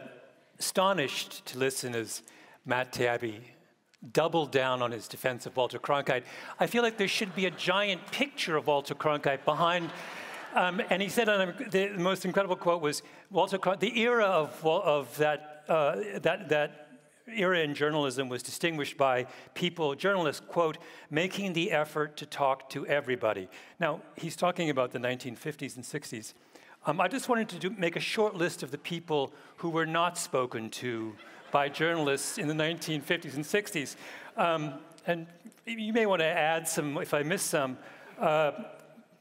astonished to listen as Matt Taibbi doubled down on his defense of Walter Cronkite. I feel like there should be a giant picture of Walter Cronkite behind. Um, and he said, and the most incredible quote was Walter Cronkite, the era of, of that, uh, that, that era in journalism was distinguished by people, journalists, quote, making the effort to talk to everybody. Now, he's talking about the 1950s and 60s. Um, I just wanted to do, make a short list of the people who were not spoken to by journalists in the 1950s and 60s. Um, and you may want to add some, if I miss some, uh,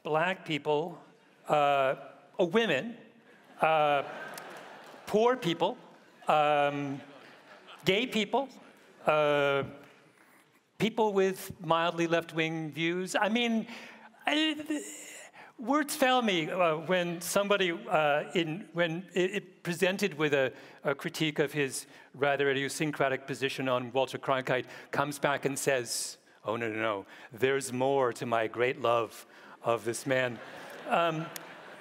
black people, uh, women, uh, poor people, um, gay people, uh, people with mildly left wing views. I mean, I, words fail me uh, when somebody, uh, in, when it, it presented with a, a, critique of his rather idiosyncratic position on Walter Cronkite, comes back and says, Oh, no, no, no, there's more to my great love of this man. Um,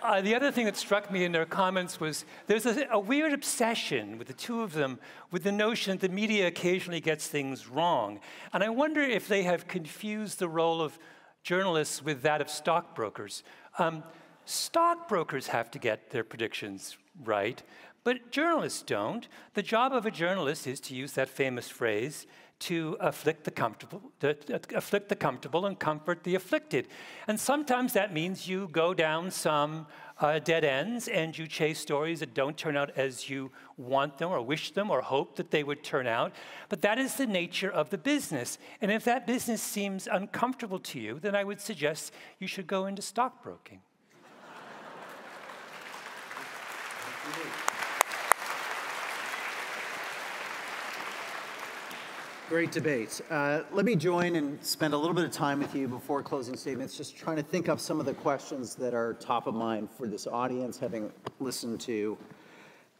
uh, the other thing that struck me in their comments was there's a, a, weird obsession with the two of them with the notion that the media occasionally gets things wrong. And I wonder if they have confused the role of journalists with that of stockbrokers. Um, stockbrokers have to get their predictions right, but journalists don't. The job of a journalist is to use that famous phrase to afflict the comfortable, to, afflict the comfortable and comfort the afflicted. And sometimes that means you go down some uh, dead ends and you chase stories that don't turn out as you want them or wish them or hope that they would turn out. But that is the nature of the business. And if that business seems uncomfortable to you, then I would suggest you should go into stockbroking. Great debate. Uh, let me join and spend a little bit of time with you before closing statements, just trying to think of some of the questions that are top of mind for this audience, having listened to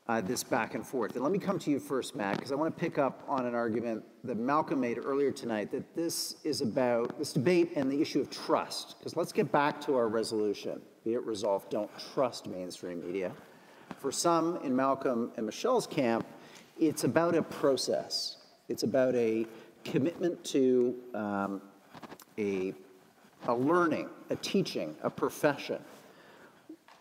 uh, this back and forth. And let me come to you first, Matt, because I want to pick up on an argument that Malcolm made earlier tonight that this is about this debate and the issue of trust. Because let's get back to our resolution be it resolved, don't trust mainstream media. For some in Malcolm and Michelle's camp, it's about a process. It's about a commitment to um, a, a learning, a teaching, a profession.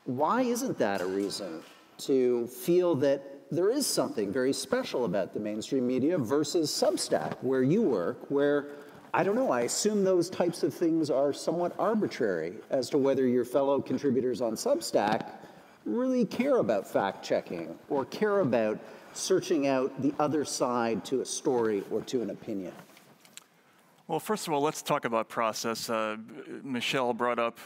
Why isn't that a reason to feel that there is something very special about the mainstream media versus Substack, where you work, where I don't know, I assume those types of things are somewhat arbitrary as to whether your fellow contributors on Substack really care about fact checking or care about searching out the other side to a story or to an opinion. Well, first of all, let's talk about process. Uh, Michelle brought up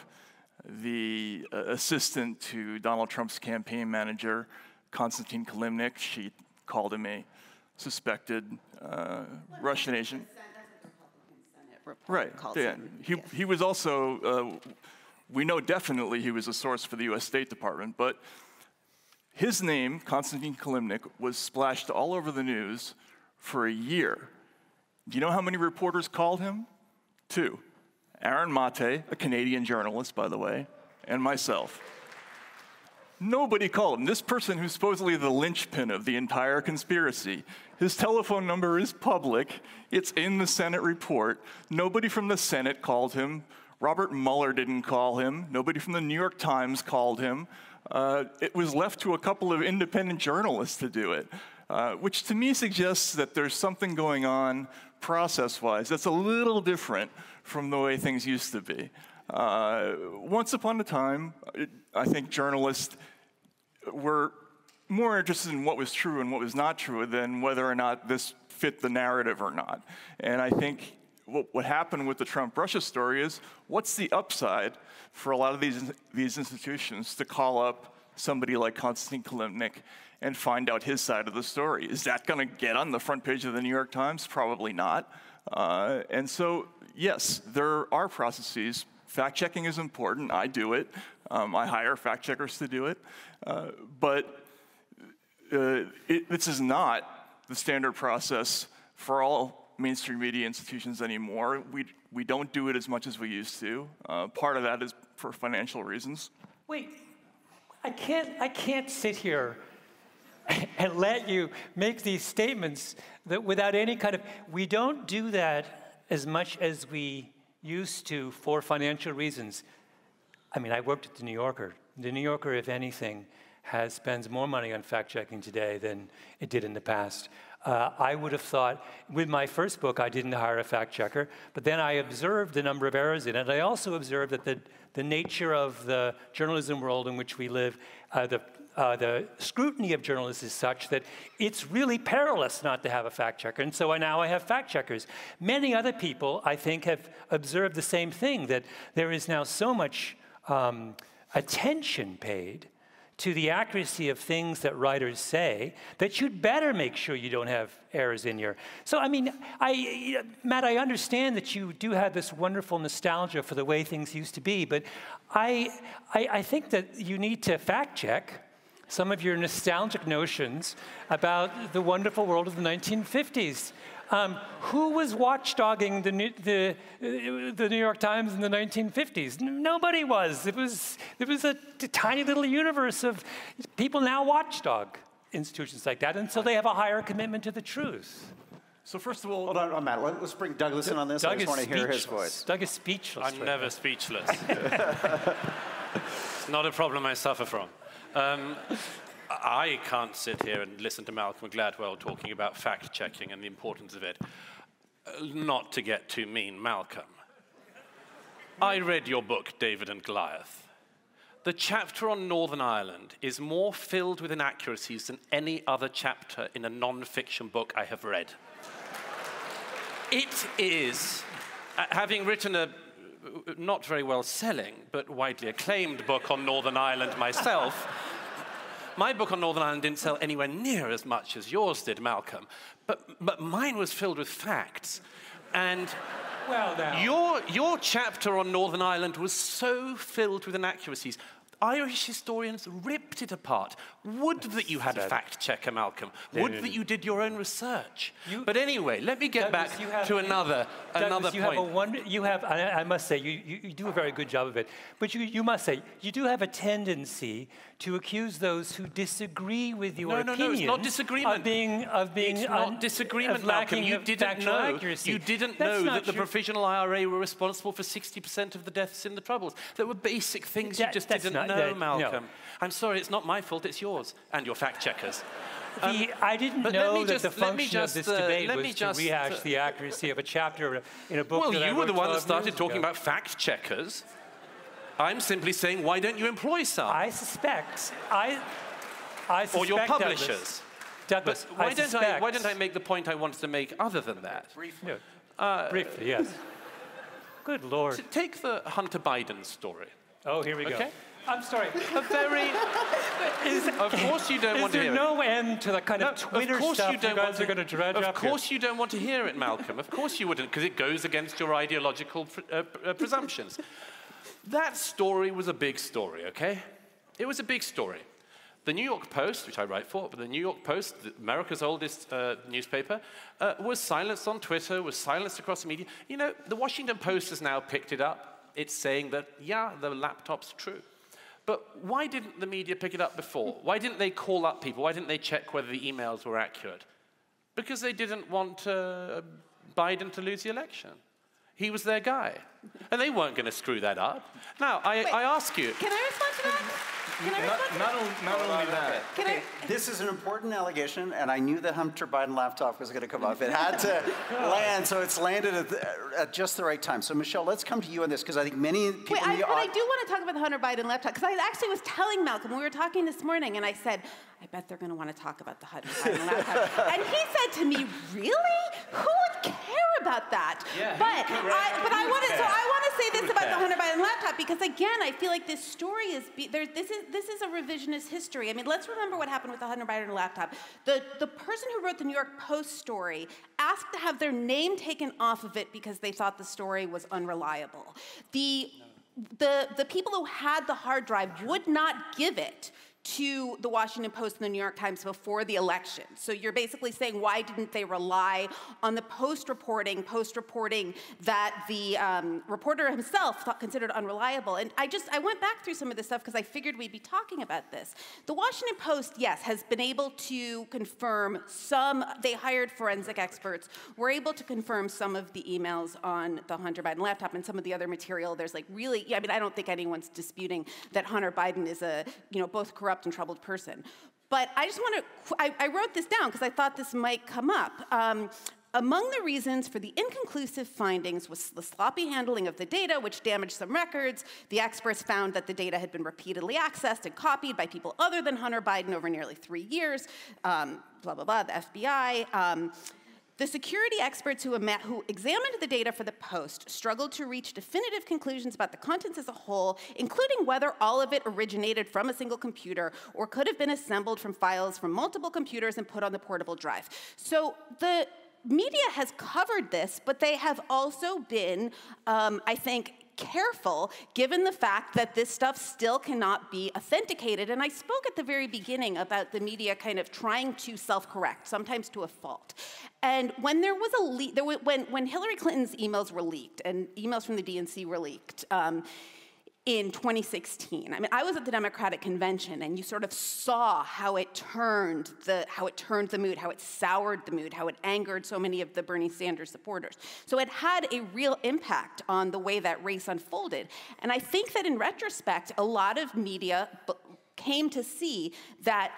the uh, assistant to Donald Trump's campaign manager, Konstantin Kilimnik. She called him a suspected uh, Russian agent right. yeah. He, yes. he was also, uh, we know definitely he was a source for the US State Department, but his name, Konstantin Kilimnik, was splashed all over the news for a year. Do you know how many reporters called him? Two. Aaron Mate, a Canadian journalist, by the way, and myself. Nobody called him. This person who's supposedly the linchpin of the entire conspiracy, his telephone number is public. It's in the Senate report. Nobody from the Senate called him. Robert Mueller didn't call him. Nobody from the New York Times called him. Uh, it was left to a couple of independent journalists to do it, uh, which to me suggests that there's something going on process wise that's a little different from the way things used to be. Uh, once upon a time, I think journalists were more interested in what was true and what was not true than whether or not this fit the narrative or not. And I think what, what happened with the Trump Russia story is what's the upside for a lot of these, these institutions to call up somebody like Konstantin Kilimnik and find out his side of the story? Is that going to get on the front page of the New York Times? Probably not. Uh, and so, yes, there are processes Fact checking is important. I do it. Um, I hire fact checkers to do it. Uh, but uh, it, this is not the standard process for all mainstream media institutions anymore. We, we don't do it as much as we used to. Uh, part of that is for financial reasons. Wait, I can't, I can't sit here <laughs> and let you make these statements that without any kind of, we don't do that as much as we used to for financial reasons. I mean, I worked at the New Yorker. The New Yorker, if anything, has spends more money on fact checking today than it did in the past. Uh, I would have thought, with my first book, I didn't hire a fact checker, but then I observed the number of errors in it. I also observed that the, the nature of the journalism world in which we live, uh, the uh, the scrutiny of journalists is such that it's really perilous not to have a fact checker. And so I, now I have fact checkers. Many other people, I think, have observed the same thing that there is now so much um, attention paid to the accuracy of things that writers say that you'd better make sure you don't have errors in your so i mean i matt i understand that you do have this wonderful nostalgia for the way things used to be but i i, I think that you need to fact check some of your nostalgic notions about the wonderful world of the 1950s. Um, who was watchdogging the New, the, the New York Times in the 1950s? Nobody was. It was, it was a tiny little universe of people now watchdog institutions like that, and so they have a higher commitment to the truth. So first of all, hold on, on Matt. Let's bring Douglas in on this. Doug I just want to hear his voice. Doug is speechless. I'm never speechless. <laughs> it's not a problem I suffer from. Um, I can't sit here and listen to Malcolm Gladwell talking about fact checking and the importance of it. Not to get too mean, Malcolm. I read your book, David and Goliath. The chapter on Northern Ireland is more filled with inaccuracies than any other chapter in a non fiction book I have read. It is, uh, having written a not very well selling, but widely acclaimed book on Northern Ireland myself. My book on Northern Ireland didn't sell anywhere near as much as yours did, Malcolm, but, but mine was filled with facts. And <laughs> well, now. Your, your chapter on Northern Ireland was so filled with inaccuracies. Irish historians ripped it apart. Would that you had a fact checker, Malcolm. No, Would no, that no. you did your own research. You- but anyway, let me get Douglas, back you have- to another, Douglas, another you point. Have a wonder, you have, I, I must say, you, you, you do a very good job of it. But you, you must say, you do have a tendency to accuse those who disagree with your no, no, opinion no, it's not disagreement. of being of being it's not disagreement, of Malcolm. You didn't know. accuracy. You didn't That's know that the provisional IRA were responsible for 60% of the deaths in the Troubles. There were basic things That- you just didn't not- know, that- no. Malcolm. I'm sorry, it's not my fault. It's yours and your fact checkers. <laughs> The- I didn't but let know me that just- the let me function just, of this uh, debate let was me to rehash uh, the accuracy of a chapter in a book Well, that I you were the one that started talking ago. about fact checkers. I'm simply saying, why don't you employ some? I suspect, I, I suspect, or your publishers. Douglas, but why I don't I? Why don't I make the point I wanted to make other than that? No, Uh, briefly, yes. Good Lord. t- Take the Hunter Biden story. Oh, here we go. Okay. I'm sorry. A very. <laughs> Is, of course you don't want to there hear it. no end to the kind No, of Twitter of course stuff you don't guys want are going to dredge Of up here? course you don't want to hear it, Malcolm. Of course you wouldn't, because it goes against your ideological pr- uh, uh, presumptions. that story was a big story, okay? It was a big story. The New York Post, which I write for, but the New York Post, America's oldest uh, newspaper, uh, was silenced on Twitter, was silenced across the media. You know, the Washington Post has now picked it up. It's saying that, yeah, the laptop's true. But why didn't the media pick it up before? Why didn't they call up people? Why didn't they check whether the emails were accurate? Because they didn't want uh, Biden to lose the election. He was their guy. And they weren't going to screw that up. Now, I, Wait, I ask you. Can I respond to that? Can I respond Not, not, only, not only that. Can I? This is an important allegation, and I knew the Hunter Biden laptop was going to come up. It had to <laughs> land, so it's landed at, the, at just the right time. So, Michelle, let's come to you on this because I think many people Wait, in I, but I do want to talk about the Hunter Biden laptop because I actually was telling Malcolm we were talking this morning, and I said, "I bet they're going to want to talk about the Hunter Biden laptop." <laughs> and he said to me, "Really? Who would care about that?" Yeah, but I, but I would want to. So? I want to say this about the? Hunter Biden laptop because again, I feel like this story is be, there. This is this is a revisionist history. I mean, let's remember what happened with the Hunter Biden laptop. The the person who wrote the New York Post story asked to have their name taken off of it because they thought the story was unreliable. The the, the people who had the hard drive would not give it to the Washington Post and the New York Times before the election. So you're basically saying, why didn't they rely on the Post reporting, Post reporting that the um, reporter himself thought considered unreliable? And I just, I went back through some of this stuff because I figured we'd be talking about this. The Washington Post, yes, has been able to confirm some, they hired forensic experts, were able to confirm some of the emails on the Hunter Biden laptop and some of the other material. There's like really, I mean, I don't think anyone's disputing that Hunter Biden is a, you know, both corrupt and troubled person. But I just want to, I, I wrote this down because I thought this might come up. Um, among the reasons for the inconclusive findings was the sloppy handling of the data, which damaged some records. The experts found that the data had been repeatedly accessed and copied by people other than Hunter Biden over nearly three years. Um, blah, blah, blah, the FBI. Um, the security experts who, who examined the data for the Post struggled to reach definitive conclusions about the contents as a whole, including whether all of it originated from a single computer or could have been assembled from files from multiple computers and put on the portable drive. So the media has covered this, but they have also been, um, I think, careful given the fact that this stuff still cannot be authenticated. And I spoke at the very beginning about the media kind of trying to self correct, sometimes to a fault. And when there was a leak, when, when Hillary Clinton's emails were leaked and emails from the DNC were leaked, um, in 2016. I mean, I was at the Democratic convention, and you sort of saw how it turned the how it turned the mood, how it soured the mood, how it angered so many of the Bernie Sanders supporters. So it had a real impact on the way that race unfolded. And I think that in retrospect, a lot of media came to see that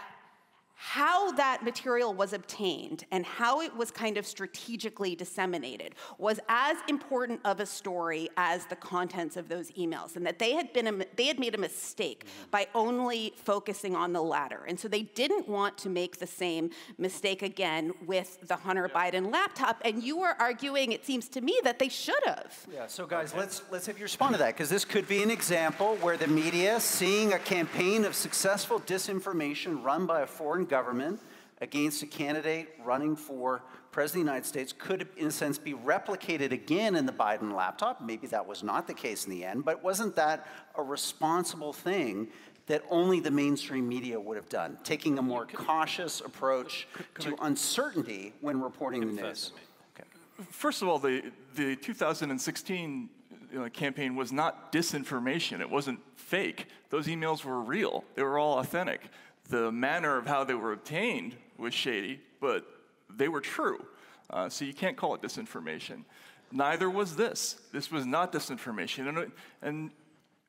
how that material was obtained and how it was kind of strategically disseminated was as important of a story as the contents of those emails and that they had been a, they had made a mistake mm-hmm. by only focusing on the latter. And so they didn't want to make the same mistake again with the Hunter Biden laptop and you were arguing it seems to me that they should have. Yeah, so guys, let's let's have you respond to that because this could be an example where the media, seeing a campaign of successful disinformation run by a foreign government, against a candidate running for president of the United States could, in a sense, be replicated again in the Biden laptop. Maybe that was not the case in the end, but wasn't that a responsible thing that only the mainstream media would have done, taking a more cautious approach to uncertainty when reporting the news? First of all, the, the 2016 you know, campaign was not disinformation. It wasn't fake. Those emails were real. They were all authentic. The manner of how they were obtained was shady, but they were true. Uh, so you can't call it disinformation. Neither was this. This was not disinformation. And, and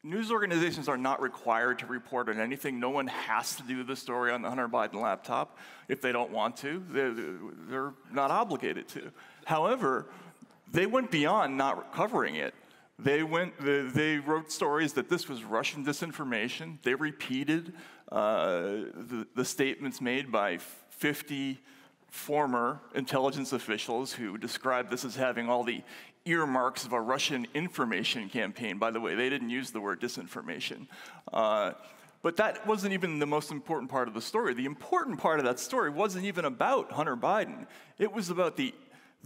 news organizations are not required to report on anything. No one has to do the story on the Hunter Biden laptop if they don't want to. They're, they're not obligated to. However, they went beyond not covering it. They went. They wrote stories that this was Russian disinformation. They repeated the, the statements made by 50 former intelligence officials who described this as having all the earmarks of a Russian information campaign. By the way, they didn't use the word disinformation. Uh, but that wasn't even the most important part of the story. The important part of that story wasn't even about Hunter Biden. It was about the,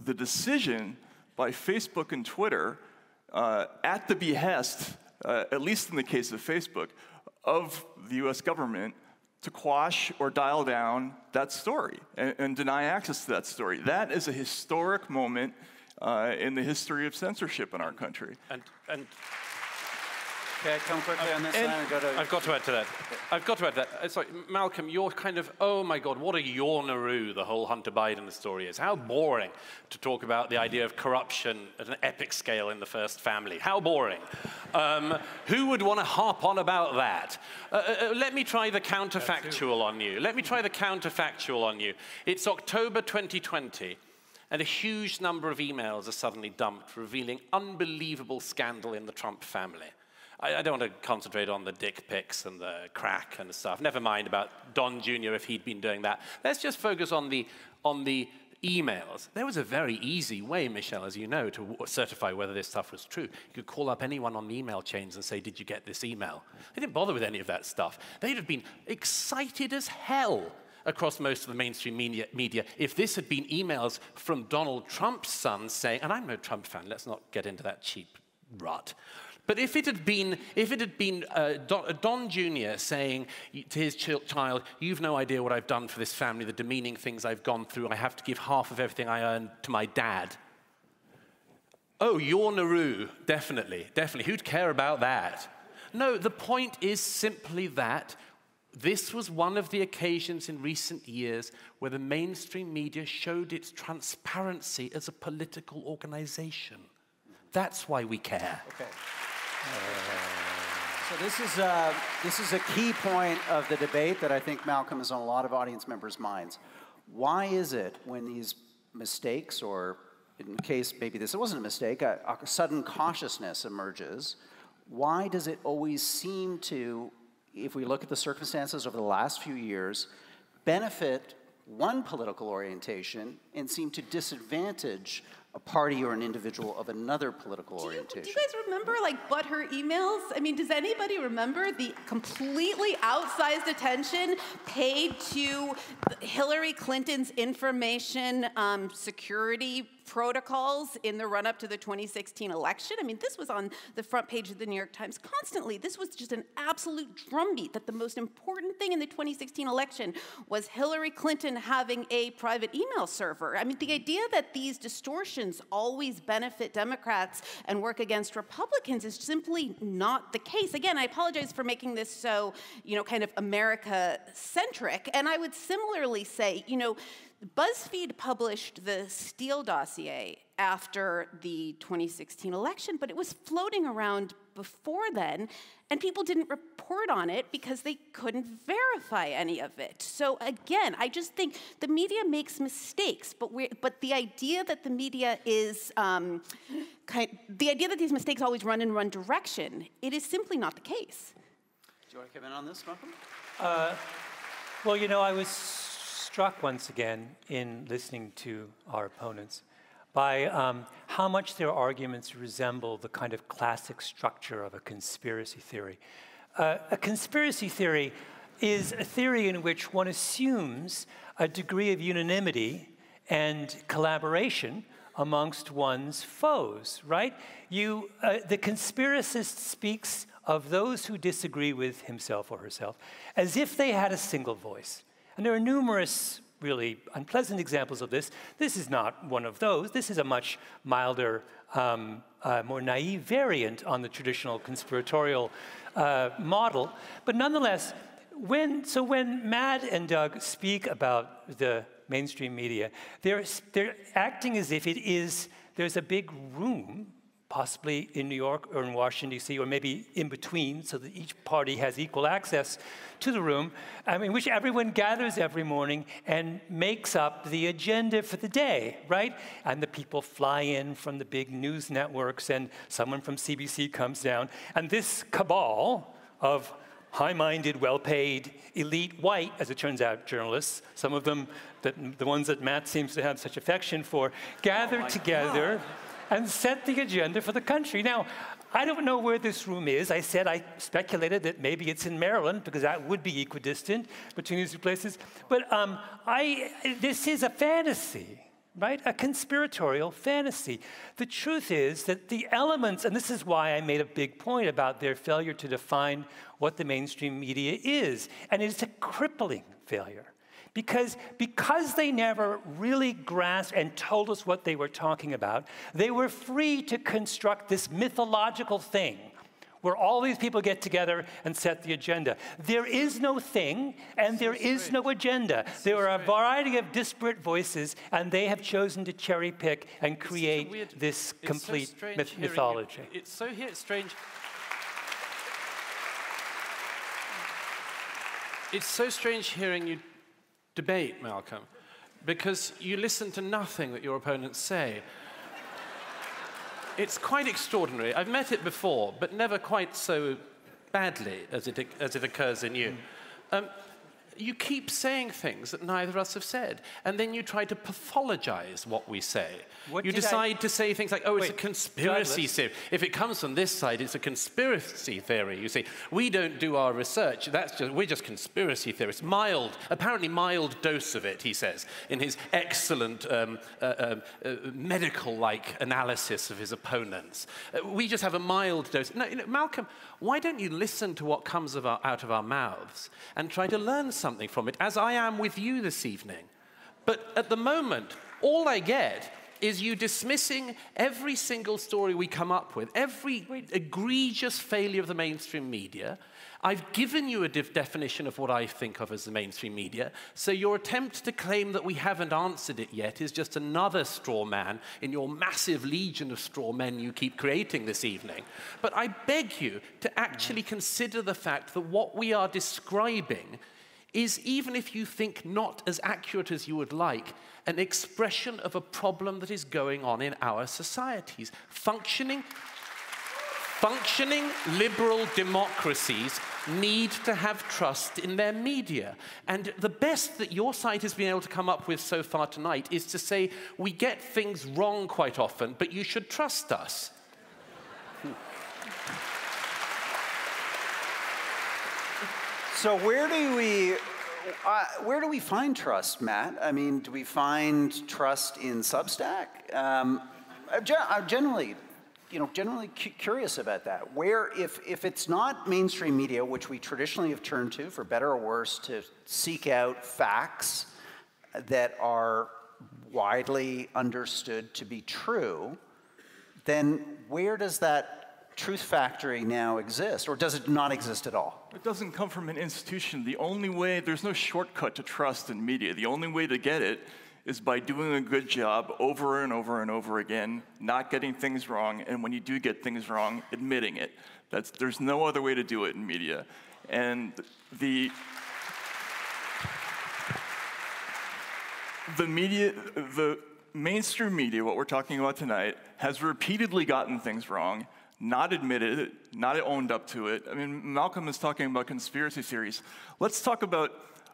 the decision by Facebook and Twitter, uh, at the behest, uh, at least in the case of Facebook, of the US government to quash or dial down that story and, and deny access to that story. That is a historic moment uh, in the history of censorship in our country. And, and Okay, come quickly on this and Go to, I've got to add to that. I've got to add to that. It's like, Malcolm, you're kind of, oh my God, what a yawneroo the whole Hunter Biden story is. How boring to talk about the idea of corruption at an epic scale in the first family. How boring. Um, who would want to harp on about that? Uh, uh, uh let me try the counterfactual on you. Let me try the counterfactual on you. It's October 2020 and a huge number of emails are suddenly dumped revealing unbelievable scandal in the Trump family. I, I, don't want to concentrate on the dick pics and the crack and stuff. Never mind about Don Jr. if he'd been doing that. Let's just focus on the, on the emails. There was a very easy way, Michelle, as you know, to certify whether this stuff was true. You could call up anyone on the email chains and say, Did you get this email? They didn't bother with any of that stuff. They'd have been excited as hell across most of the mainstream media, media if this had been emails from Donald Trump's son saying, and I'm no Trump fan, let's not get into that cheap rut. But if it had been, if it had been uh, Don, uh, Don, Jr. saying to his child, You've no idea what I've done for this family, the demeaning things I've gone through, I have to give half of everything I earn to my dad. Oh, you're Nauru, definitely, definitely. Who'd care about that? No, the point is simply that this was one of the occasions in recent years where the mainstream media showed its transparency as a political organization. That's why we care. Okay. So this is, uh, this is a key point of the debate that I think Malcolm is on a lot of audience members' minds. Why is it when these mistakes, or in case maybe this wasn't a mistake, a, a sudden cautiousness emerges, why does it always seem to, if we look at the circumstances over the last few years, benefit one political orientation and seem to disadvantage a party or an individual of another political do you, orientation. Do you guys remember like butthurt emails? I mean, does anybody remember the completely outsized attention paid to Hillary Clinton's information um, security protocols in the run up to the 2016 election. I mean, this was on the front page of the New York Times constantly. This was just an absolute drumbeat that the most important thing in the 2016 election was Hillary Clinton having a private email server. I mean, the idea that these distortions always benefit Democrats and work against Republicans is simply not the case. Again, I apologize for making this so, you know, kind of America centric. And I would similarly say, you know, BuzzFeed published the Steele dossier after the 2016 election, but it was floating around before then, and people didn't report on it because they couldn't verify any of it. So again, I just think the media makes mistakes, but we but the idea that the media is um, kind, the idea that these mistakes always run in one direction, it is simply not the case. Do you want to come in on this, Malcolm? Uh, well, you know, I was struck once again in listening to our opponents by um, how much their arguments resemble the kind of classic structure of a conspiracy theory. Uh, a conspiracy theory is a theory in which one assumes a degree of unanimity and collaboration amongst one's foes, right? You, uh, the conspiracist speaks of those who disagree with himself or herself as if they had a single voice. And there are numerous really unpleasant examples of this. This is not one of those. This is a much milder, um, uh, more naive variant on the traditional conspiratorial uh, model. But nonetheless, when, so when Matt and Doug speak about the mainstream media, they're, they're acting as if it is, there's a big room possibly in New York or in Washington, D.C., or maybe in between, so that each party has equal access to the room, um, in which everyone gathers every morning and makes up the agenda for the day, right? And the people fly in from the big news networks, and someone from CBC comes down, and this cabal of high minded, well paid, elite white, as it turns out, journalists, some of them, that, the ones that Matt seems to have such affection for, gather oh together. God and set the agenda for the country. Now, I don't know where this room is. I said I speculated that maybe it's in Maryland because that would be equidistant between these two places. But um, I, this is a fantasy, right? A conspiratorial fantasy. The truth is that the elements, and this is why I made a big point about their failure to define what the mainstream media is, and it's a crippling failure. Because, because they never really grasped and told us what they were talking about, they were free to construct this mythological thing where all these people get together and set the agenda. There is no thing and there is no agenda. There are a variety of disparate voices, and they have chosen to cherry pick and create weird, this complete so myth- mythology. You, it's so strange. It's so strange hearing you debate, Malcolm, because you listen to nothing that your opponents say. it's quite extraordinary. I've met it before, but never quite so badly as it, as it occurs in you. Um, you keep saying things that neither of us have said, and then you try to pathologize what we say. What you decide I... to say things like, oh, it's a conspiracy theory. If it comes from this side, it's a conspiracy theory. You see, we don't do our research. That's just, we're just conspiracy theorists. Mild, apparently mild dose of it, he says, in his excellent um, uh, um, uh, medical-like analysis of his opponents. Uh, we just have a mild dose. No, you know, Malcolm, why don't you listen to what comes of our, out of our mouths and try to learn something from it, as I am with you this evening? But at the moment, all I get is you dismissing every single story we come up with, every egregious failure of the mainstream media, I've given you a definition of what I think of as the mainstream media, so your attempt to claim that we haven't answered it yet is just another straw man in your massive legion of straw men you keep creating this evening. But I beg you to actually consider the fact that what we are describing is, even if you think not as accurate as you would like, an expression of a problem that is going on in our societies. Functioning Functioning liberal democracies need to have trust in their media. And the best that your side has been able to come up with so far tonight is to say, we get things wrong quite often, but you should trust us. <laughs> So where do we uh, where do we find trust, Matt? I mean, do we find trust in Substack? Um, I'm generally you know, generally cu curious about that. Where, if, if it's not mainstream media, which we traditionally have turned to, for better or worse, to seek out facts that are widely understood to be true, then where does that truth factory now exist, or does it not exist at all? It doesn't come from an institution. The only way, there's no shortcut to trust in media. The only way to get it is by doing a good job over and over and over again, not getting things wrong, and when you do get things wrong, admitting it. That's, there's no other way to do it in media. And the, the media, the mainstream media, what we're talking about tonight, has repeatedly gotten things wrong, not admitted it, not owned up to it. I mean, Malcolm is talking about conspiracy theories. Let's talk about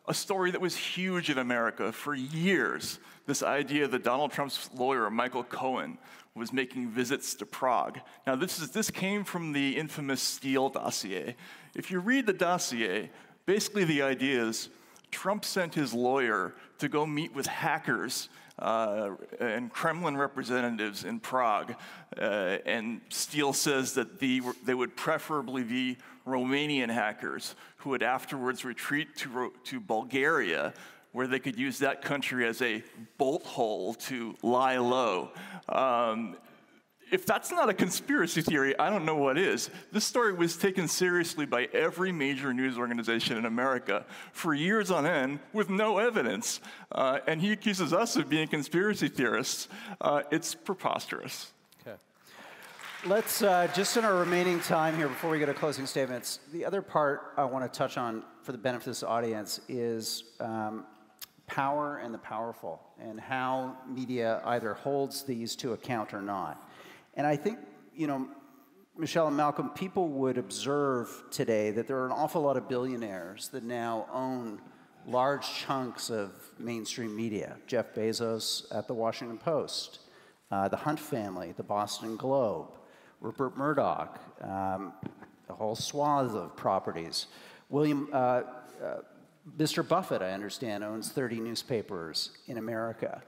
a story that was huge in America for years. This idea that Donald Trump's lawyer, Michael Cohen, was making visits to Prague. Now, this, is, this came from the infamous Steele dossier. If you read the dossier, Basically, the idea is Trump sent his lawyer to go meet with hackers uh, and Kremlin representatives in Prague. Uh, and Steele says that the, they would preferably be Romanian hackers who would afterwards retreat to, to Bulgaria, where they could use that country as a bolt hole to lie low. Um, if that's not a conspiracy theory, I don't know what is. This story was taken seriously by every major news organization in America for years on end with no evidence. Uh, and he accuses us of being conspiracy theorists. Uh, it's preposterous. Okay. Let's, uh, just in our remaining time here before we go to closing statements, the other part I want to touch on for the benefit of this audience is um, power and the powerful and how media either holds these to account or not. And I think, you know, Michelle and Malcolm, people would observe today that there are an awful lot of billionaires that now own large chunks of mainstream media. Jeff Bezos at the Washington Post, uh, the Hunt family, the Boston Globe, Rupert Murdoch, um, a whole swath of properties. William, uh, uh, Mr. Buffett, I understand, owns 30 newspapers in America.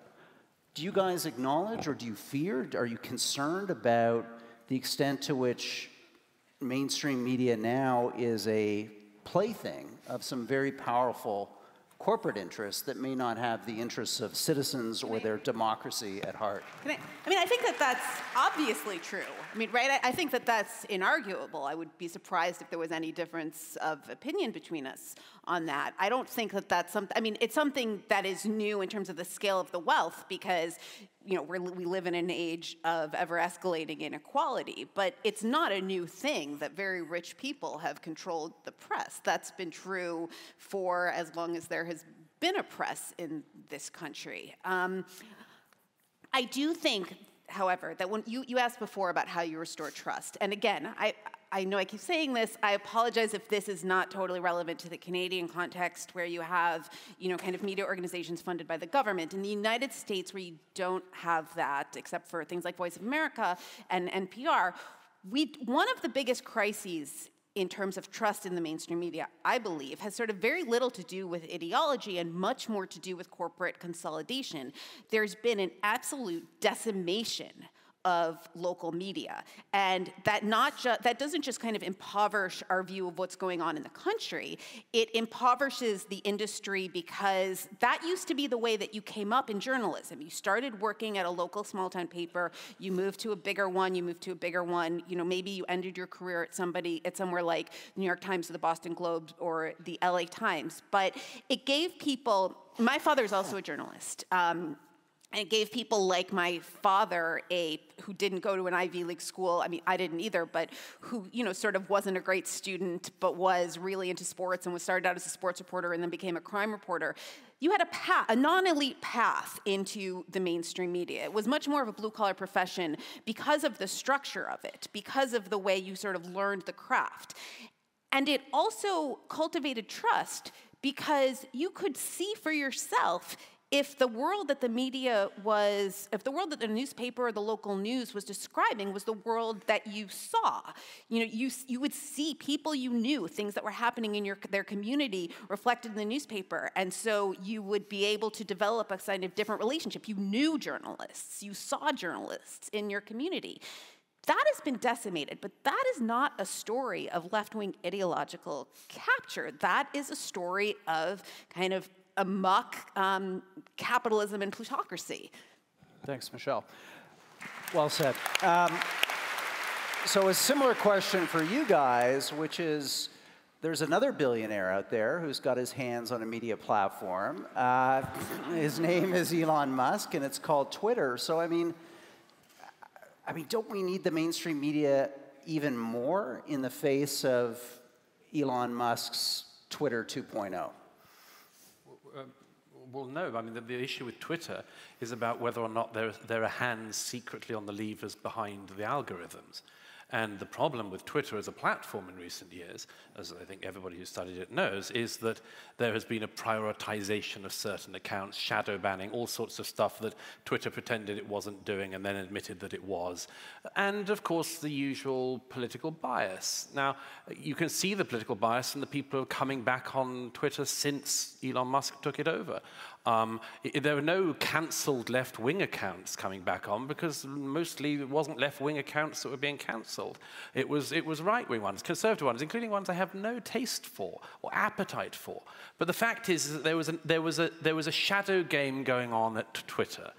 Do you guys acknowledge or do you fear? Are you concerned about the extent to which mainstream media now is a plaything of some very powerful corporate interests that may not have the interests of citizens or their democracy at heart. I, I, mean, I think that that's obviously true. I mean, right? I, I, think that that's inarguable. I would be surprised if there was any difference of opinion between us on that. I don't think that that's something, I mean, it's something that is new in terms of the scale of the wealth because you know, we live in an age of ever escalating inequality, but it's not a new thing that very rich people have controlled the press. That's been true for as long as there has been a press in this country. Um, I do think, however, that when you, you asked before about how you restore trust, and again, I, I know I keep saying this. I apologize if this is not totally relevant to the Canadian context where you have, you know, kind of media organizations funded by the government. In the United States, where you don't have that, except for things like Voice of America and NPR, we, one of the biggest crises in terms of trust in the mainstream media, I believe, has sort of very little to do with ideology and much more to do with corporate consolidation. There's been an absolute decimation of local media. And that not just that doesn't just kind of impoverish our view of what's going on in the country it impoverishes the industry because that used to be the way that you came up in journalism. You started working at a local small town paper you moved to a bigger one you moved to a bigger one you know maybe you ended your career at somebody at somewhere like the new york times or the boston globe or the la times. But it gave people my father's also a journalist um, and it gave people like my father a who didn't go to an ivy league school i mean i didn't either but who you know sort of wasn't a great student but was really into sports and was started out as a sports reporter and then became a crime reporter. You had a path a non-elite path into the mainstream media. It was much more of a blue collar profession because of the structure of it because of the way you sort of learned the craft. And it also cultivated trust because you could see for yourself if the world that the media was, if the world that the newspaper or the local news was describing was the world that you saw, you know, you, you would see people you knew, things that were happening in your, their community reflected in the newspaper. And so you would be able to develop a kind of different relationship. You knew journalists, you saw journalists in your community. That has been decimated, but that is not a story of left wing ideological capture. That is a story of kind of amok um, capitalism and plutocracy. Thanks, Michelle. Well said. Um, so, a similar question for you guys, which is there's another billionaire out there who's got his hands on a media platform. Uh, his name is Elon Musk, and it's called Twitter. So, I mean, I mean, don't we need the mainstream media even more in the face of Elon Musk's Twitter 2.0? Um, well, no. I mean, the, the, issue with Twitter is about whether or not there, there are hands secretly on the levers behind the algorithms. And the problem with Twitter as a platform in recent years, as I think everybody who studied it knows, is that there has been a prioritization of certain accounts, shadow banning, all sorts of stuff that Twitter pretended it wasn't doing and then admitted that it was. And of course, the usual political bias. Now, you can see the political bias in the people who are coming back on Twitter since Elon Musk took it over. Um, there were no cancelled left wing accounts coming back on because mostly it wasn't left wing accounts that were being cancelled. It was, it was right wing ones, conservative ones, including ones I have no taste for or appetite for. But the fact is that there was a, there was a, there was a shadow game going on at Twitter.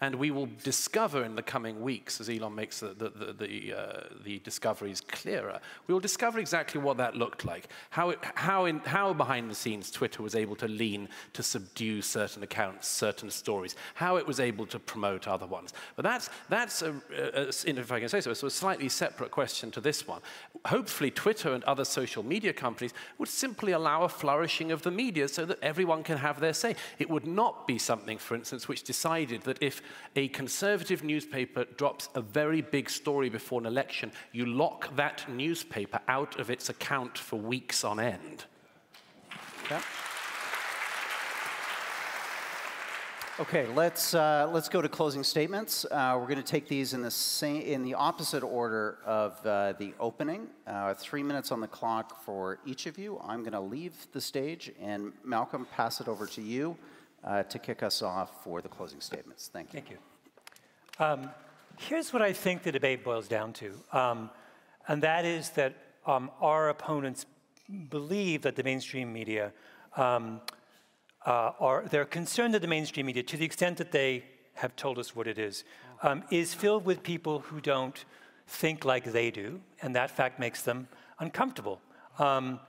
And we will discover in the coming weeks, as Elon makes the, the, the, the, uh, the discoveries clearer, we will discover exactly what that looked like, how, it, how, in, how behind the scenes Twitter was able to lean to subdue certain accounts, certain stories, how it was able to promote other ones. But that's, that's a, a, a, if I can say so, a slightly separate question to this one. Hopefully, Twitter and other social media companies would simply allow a flourishing of the media so that everyone can have their say. It would not be something, for instance, which decided that if a conservative newspaper drops a very big story before an election, you lock that newspaper out of its account for weeks on end. Yeah. Okay, let's uh, let's go to closing statements. Uh, we're going to take these in the same in the opposite order of uh, the opening. Uh, three minutes on the clock for each of you. I'm going to leave the stage, and Malcolm, pass it over to you uh, to kick us off for the closing statements. Thank you. Thank you. Um, here's what I think the debate boils down to, um, and that is that um, our opponents believe that the mainstream media um, uh, are they're concerned that the mainstream media, to the extent that they have told us what it is, um, is filled with people who don't think like they do, and that fact makes them uncomfortable. Um,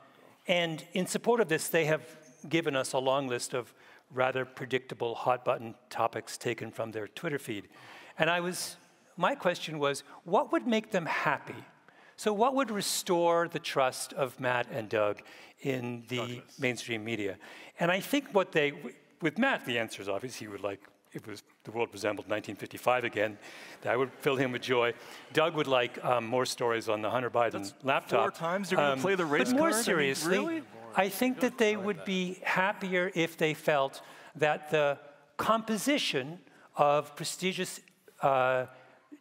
and in support of this, they have given us a long list of rather predictable hot button topics taken from their Twitter feed. And I was, my question was, what would make them happy? So, what would restore the trust of Matt and Doug in the Douglas. mainstream media? And I think what they, with Matt, the answer is obvious. He would like if was, the world resembled 1955 again, that would fill him with joy. Doug would like um, more stories on the Hunter Biden That's laptop. Four times you're going to um, play the race But more card? seriously, I mean, really? I think that they would be happier if they felt that the composition of prestigious uh,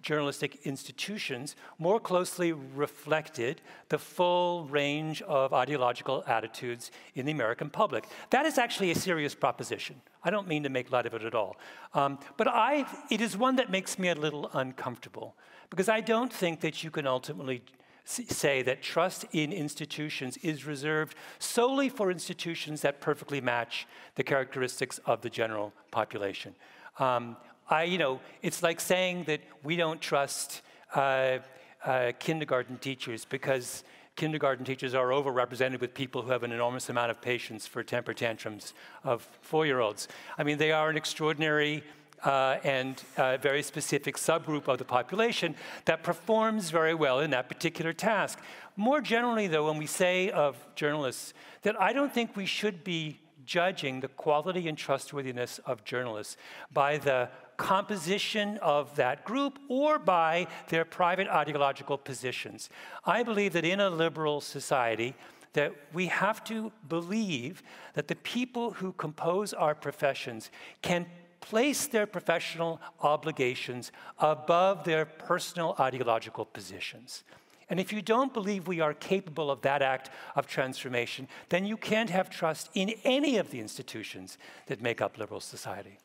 journalistic institutions more closely reflected the full range of ideological attitudes in the American public. That is actually a serious proposition. I don't mean to make light of it at all. Um, but I, it is one that makes me a little uncomfortable because I don't think that you can ultimately say that trust in institutions is reserved solely for institutions that perfectly match the characteristics of the general population. Um, I, you know, it's like saying that we don't trust uh, uh, kindergarten teachers because kindergarten teachers are overrepresented with people who have an enormous amount of patience for temper tantrums of four-year-olds. I mean, they are an extraordinary uh, and a very specific subgroup of the population that performs very well in that particular task. More generally, though, when we say of journalists that I don't think we should be judging the quality and trustworthiness of journalists by the composition of that group or by their private ideological positions. I believe that in a liberal society, that we have to believe that the people who compose our professions can place their professional obligations above their personal ideological positions. And if you don't believe we are capable of that act of transformation, then you can't have trust in any of the institutions that make up liberal society.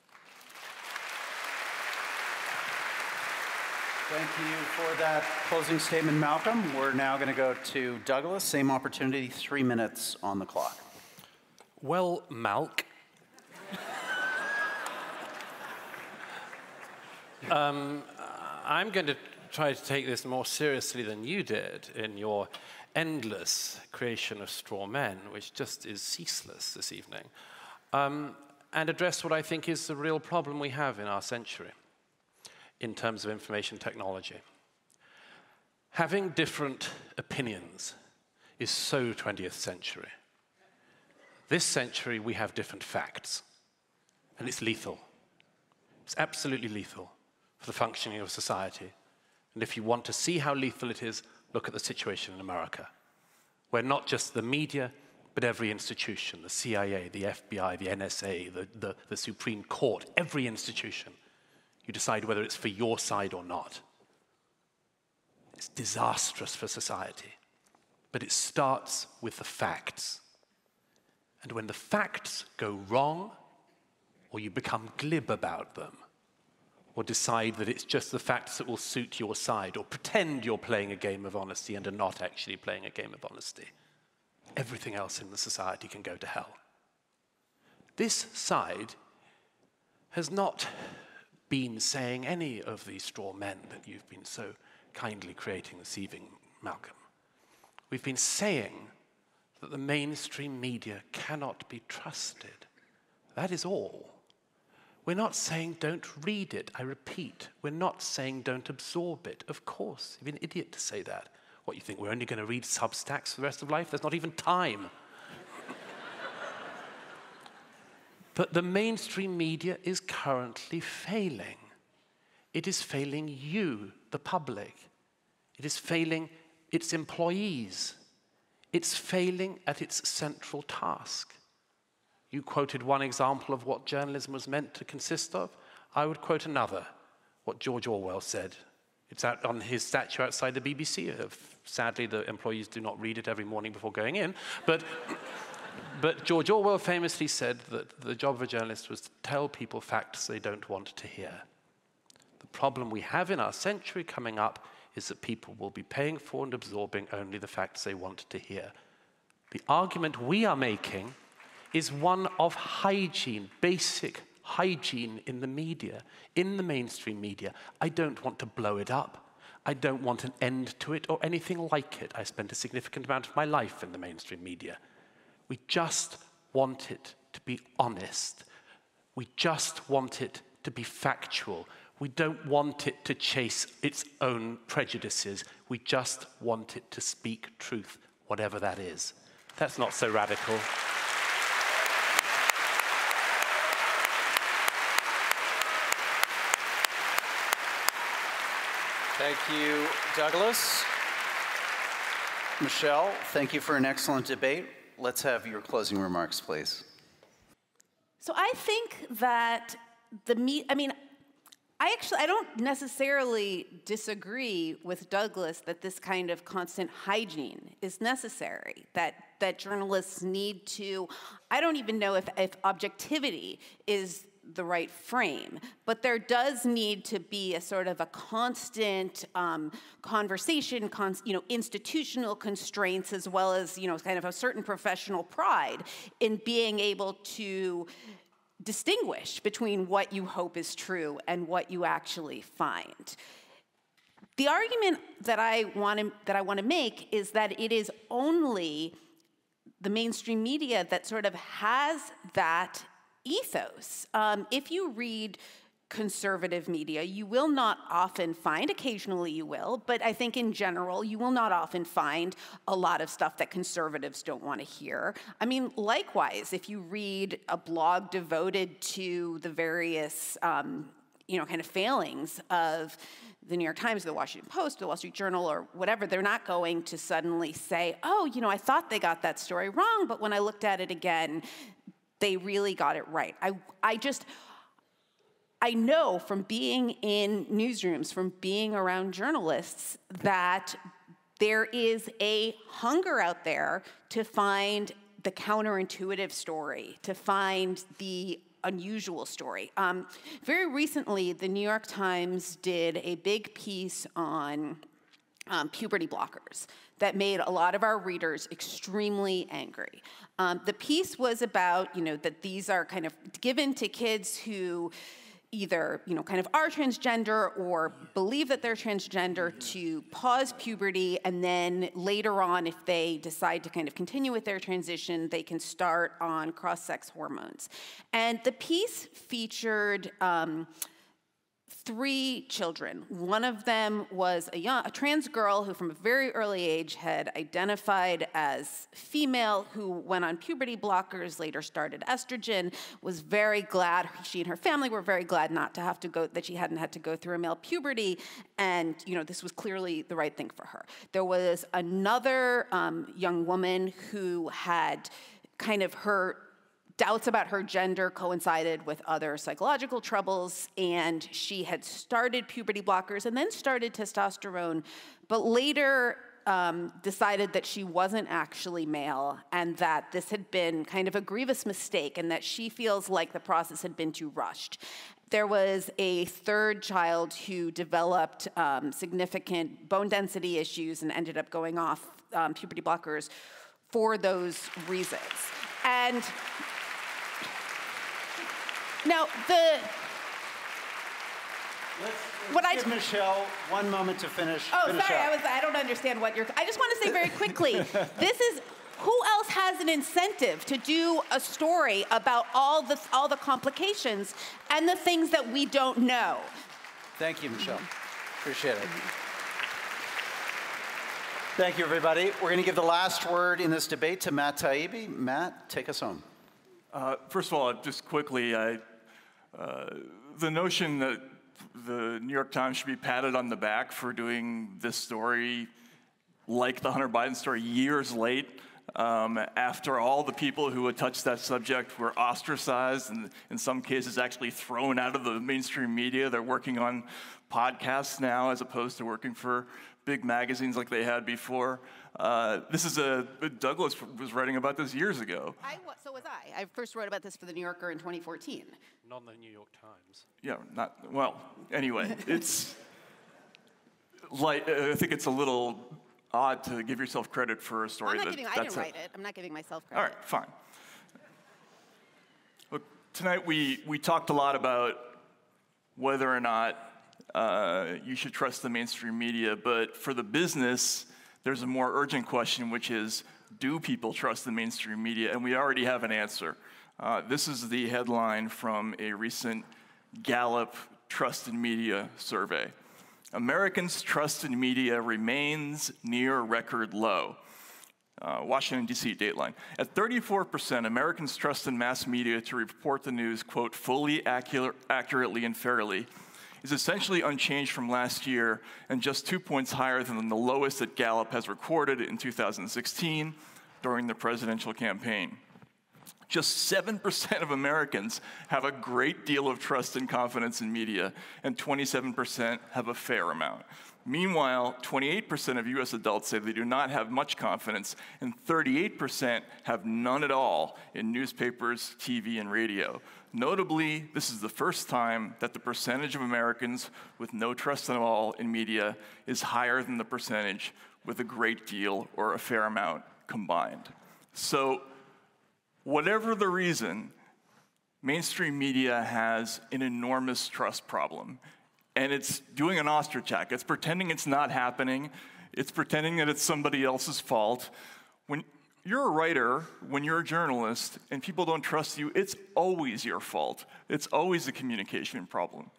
Thank you for that closing statement, Malcolm. We're now going to go to Douglas. Same opportunity, three minutes on the clock. Well, Malk, Um, I'm going to try to take this more seriously than you did in your endless creation of straw men, which just is ceaseless this evening, um, and address what I think is the real problem we have in our century in terms of information technology. Having different opinions is so 20th century. This century, we have different facts, and it's lethal. It's absolutely lethal the functioning of society. And if you want to see how lethal it is, look at the situation in America, where not just the media, but every institution, the CIA, the FBI, the NSA, the, the, the Supreme Court, every institution, you decide whether it's for your side or not. It's disastrous for society. But it starts with the facts. And when the facts go wrong, or you become glib about them, or decide that it's just the facts that will suit your side, or pretend you're playing a game of honesty and are not actually playing a game of honesty, everything else in the society can go to hell. This side has not been saying any of these straw men that you've been so kindly creating this evening, Malcolm. We've been saying that the mainstream media cannot be trusted. That is all. We're not saying don't read it. I repeat, we're not saying don't absorb it. Of course, you'd be an idiot to say that. What, you think we're only going to read Substacks for the rest of life? There's not even time. <laughs> but the mainstream media is currently failing. It is failing you, the public. It is failing its employees. It's failing at its central task. You quoted one example of what journalism was meant to consist of. I would quote another, what George Orwell said. It's out on his statue outside the BBC. Sadly, the employees do not read it every morning before going in. But, <laughs> but George Orwell famously said that the job of a journalist was to tell people facts they don't want to hear. The problem we have in our century coming up is that people will be paying for and absorbing only the facts they want to hear. The argument we are making is one of hygiene, basic hygiene in the media, in the mainstream media. I don't want to blow it up. I don't want an end to it or anything like it. I spent a significant amount of my life in the mainstream media. We just want it to be honest. We just want it to be factual. We don't want it to chase its own prejudices. We just want it to speak truth, whatever that is. That's not so radical. Thank you, Douglas. Michelle, thank you for an excellent debate. Let's have your closing remarks, please. So I think that the meet, I mean, I actually I don't necessarily disagree with Douglas that this kind of constant hygiene is necessary. That that journalists need to I don't even know if, if objectivity is the right frame, but there does need to be a sort of a constant um, conversation, cons- you know, institutional constraints as well as you know, kind of a certain professional pride in being able to distinguish between what you hope is true and what you actually find. The argument that I want to that I want to make is that it is only the mainstream media that sort of has that ethos. Um, if you read conservative media, you will not often find, occasionally you will, but I think in general, you will not often find a lot of stuff that conservatives don't want to hear. I mean, likewise, if you read a blog devoted to the various, um, you know, kind of failings of the New York Times, the Washington Post, the Wall Street Journal, or whatever, they're not going to suddenly say, oh, you know, I thought they got that story wrong, but when I looked at it again, they really got it right. I, I just, I know from being in newsrooms, from being around journalists, that there is a hunger out there to find the counterintuitive story, to find the unusual story. Um, very recently, the New York Times did a big piece on um, puberty blockers that made a lot of our readers extremely angry. Um, the piece was about, you know, that these are kind of given to kids who either you know kind of are transgender or believe that they're transgender to pause puberty and then later on if they decide to kind of continue with their transition they can start on cross-sex hormones and the piece featured um, three children. One of them was a, young, a trans girl who, from a very early age, had identified as female, who went on puberty blockers, later started estrogen, was very glad, she and her family were very glad not to have to go, that she hadn't had to go through a male puberty, and, you know, this was clearly the right thing for her. There was another um, young woman who had kind of her doubts about her gender coincided with other psychological troubles, and she had started puberty blockers and then started testosterone, but later um, decided that she wasn't actually male and that this had been kind of a grievous mistake and that she feels like the process had been too rushed. There was a third child who developed um, significant bone density issues and ended up going off um, puberty blockers for those reasons. And now, the. Let's, let's I give Michelle one moment to finish. Oh, finish sorry, up. I was. I don't understand what you're. I just want to say very quickly. <laughs> this is. Who else has an incentive to do a story about all the all the complications and the things that we don't know? Thank you, Michelle. Appreciate it. Thank you, everybody. We're going to give the last word in this debate to Matt Taibbi. Matt, take us home. Uh, first of all, just quickly, I, uh, the notion that the New York Times should be patted on the back for doing this story, like the Hunter Biden story, years late, um, after all the people who had touched that subject were ostracized and in some cases actually thrown out of the mainstream media. They're working on podcasts now as opposed to working for big magazines like they had before. Uh, this is a Douglas was writing about this years ago. I, so was I. I first wrote about this for the New Yorker in 2014. Not the New York Times. Yeah, not well. Anyway, <laughs> it's like I think it's a little odd to give yourself credit for a story I'm not that giving, I didn't write it. I'm not giving myself credit. All right, fine. Look, tonight we we talked a lot about whether or not uh, you should trust the mainstream media, but for the business, there's a more urgent question, which is, do people trust the mainstream media? And we already have an answer. Uh, this is the headline from a recent Gallup Trust in Media survey. Americans' trust in media remains near record low. Uh, Washington, D.C. Dateline. At 34%, Americans trust in mass media to report the news, quote, fully, accurate, accurately, and fairly, is essentially unchanged from last year and just two points higher than the lowest that Gallup has recorded in 2016 during the presidential campaign. Just 7% of Americans have a great deal of trust and confidence in media, and 27% have a fair amount. Meanwhile, 28% of US adults say they do not have much confidence, and 38% have none at all in newspapers, TV, and radio. Notably, this is the first time that the percentage of Americans with no trust at all in media is higher than the percentage with a great deal or a fair amount combined. So, whatever the reason, mainstream media has an enormous trust problem. And it's doing an ostrich act. It's pretending it's not happening. It's pretending that it's somebody else's fault. When you're a writer, when you're a journalist, and people don't trust you, it's always your fault. It's always a communication problem.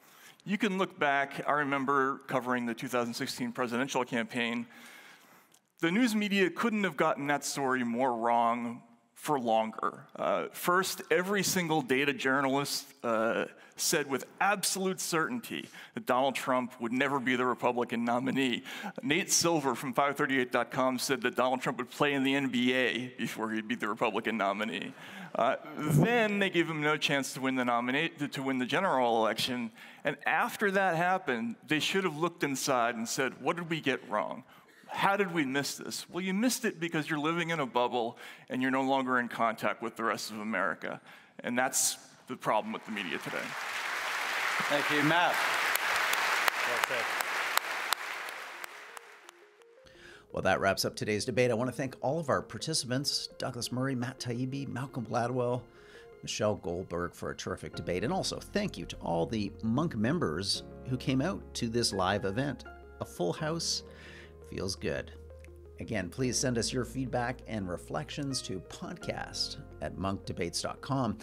You can look back, I remember covering the 2016 presidential campaign. The news media couldn't have gotten that story more wrong for longer. Uh, first, every single data journalist uh, said with absolute certainty that Donald Trump would never be the Republican nominee. Nate Silver from 538.com said that Donald Trump would play in the NBA before he'd be the Republican nominee. Uh, then they gave him no chance to win the nominate to win the general election. And after that happened, they should have looked inside and said, "What did we get wrong? How did we miss this? Well, you missed it because you're living in a bubble and you're no longer in contact with the rest of America. And that's the problem with the media today. Thank you, Matt. Well Well, that wraps up today's debate. I want to thank all of our participants Douglas Murray, Matt Taibbi, Malcolm Gladwell, Michelle Goldberg for a terrific debate. And also, thank you to all the Munk members who came out to this live event. A full house feels good. Again, please send us your feedback and reflections to podcast at munkdebates.com.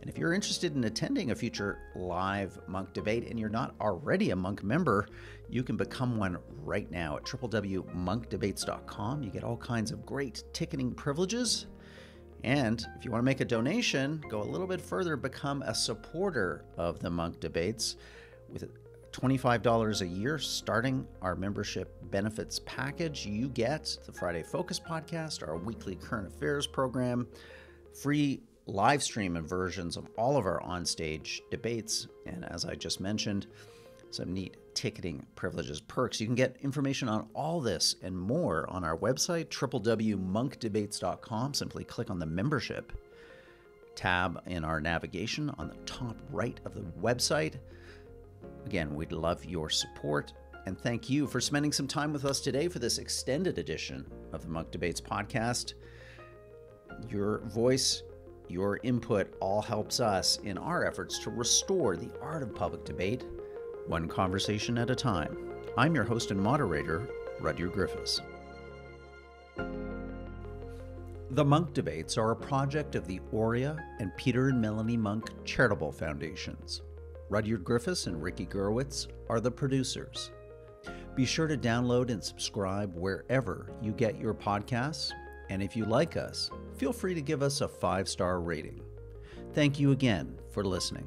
And if you're interested in attending a future live Munk debate and you're not already a Munk member, you can become one right now at www.munkdebates.com. You get all kinds of great ticketing privileges. And if you want to make a donation, go a little bit further, become a supporter of the Munk debates with $25 a year starting our membership benefits package. You get the Friday Focus podcast, our weekly current affairs program, free live stream and versions of all of our onstage debates, and as I just mentioned, some neat ticketing privileges, perks. You can get information on all this and more on our website, www.munkdebates.com. Simply click on the membership tab in our navigation on the top right of the website. Again, we'd love your support and thank you for spending some time with us today for this extended edition of the Munk Debates podcast. Your voice your input all helps us in our efforts to restore the art of public debate, one conversation at a time. I'm your host and moderator, Rudyard Griffiths. The Munk Debates are a project of the Aurea and Peter and Melanie Munk Charitable Foundations. Rudyard Griffiths and Ricky Gurwitz are the producers. Be sure to download and subscribe wherever you get your podcasts and if you like us, feel free to give us a five star rating. Thank you again for listening.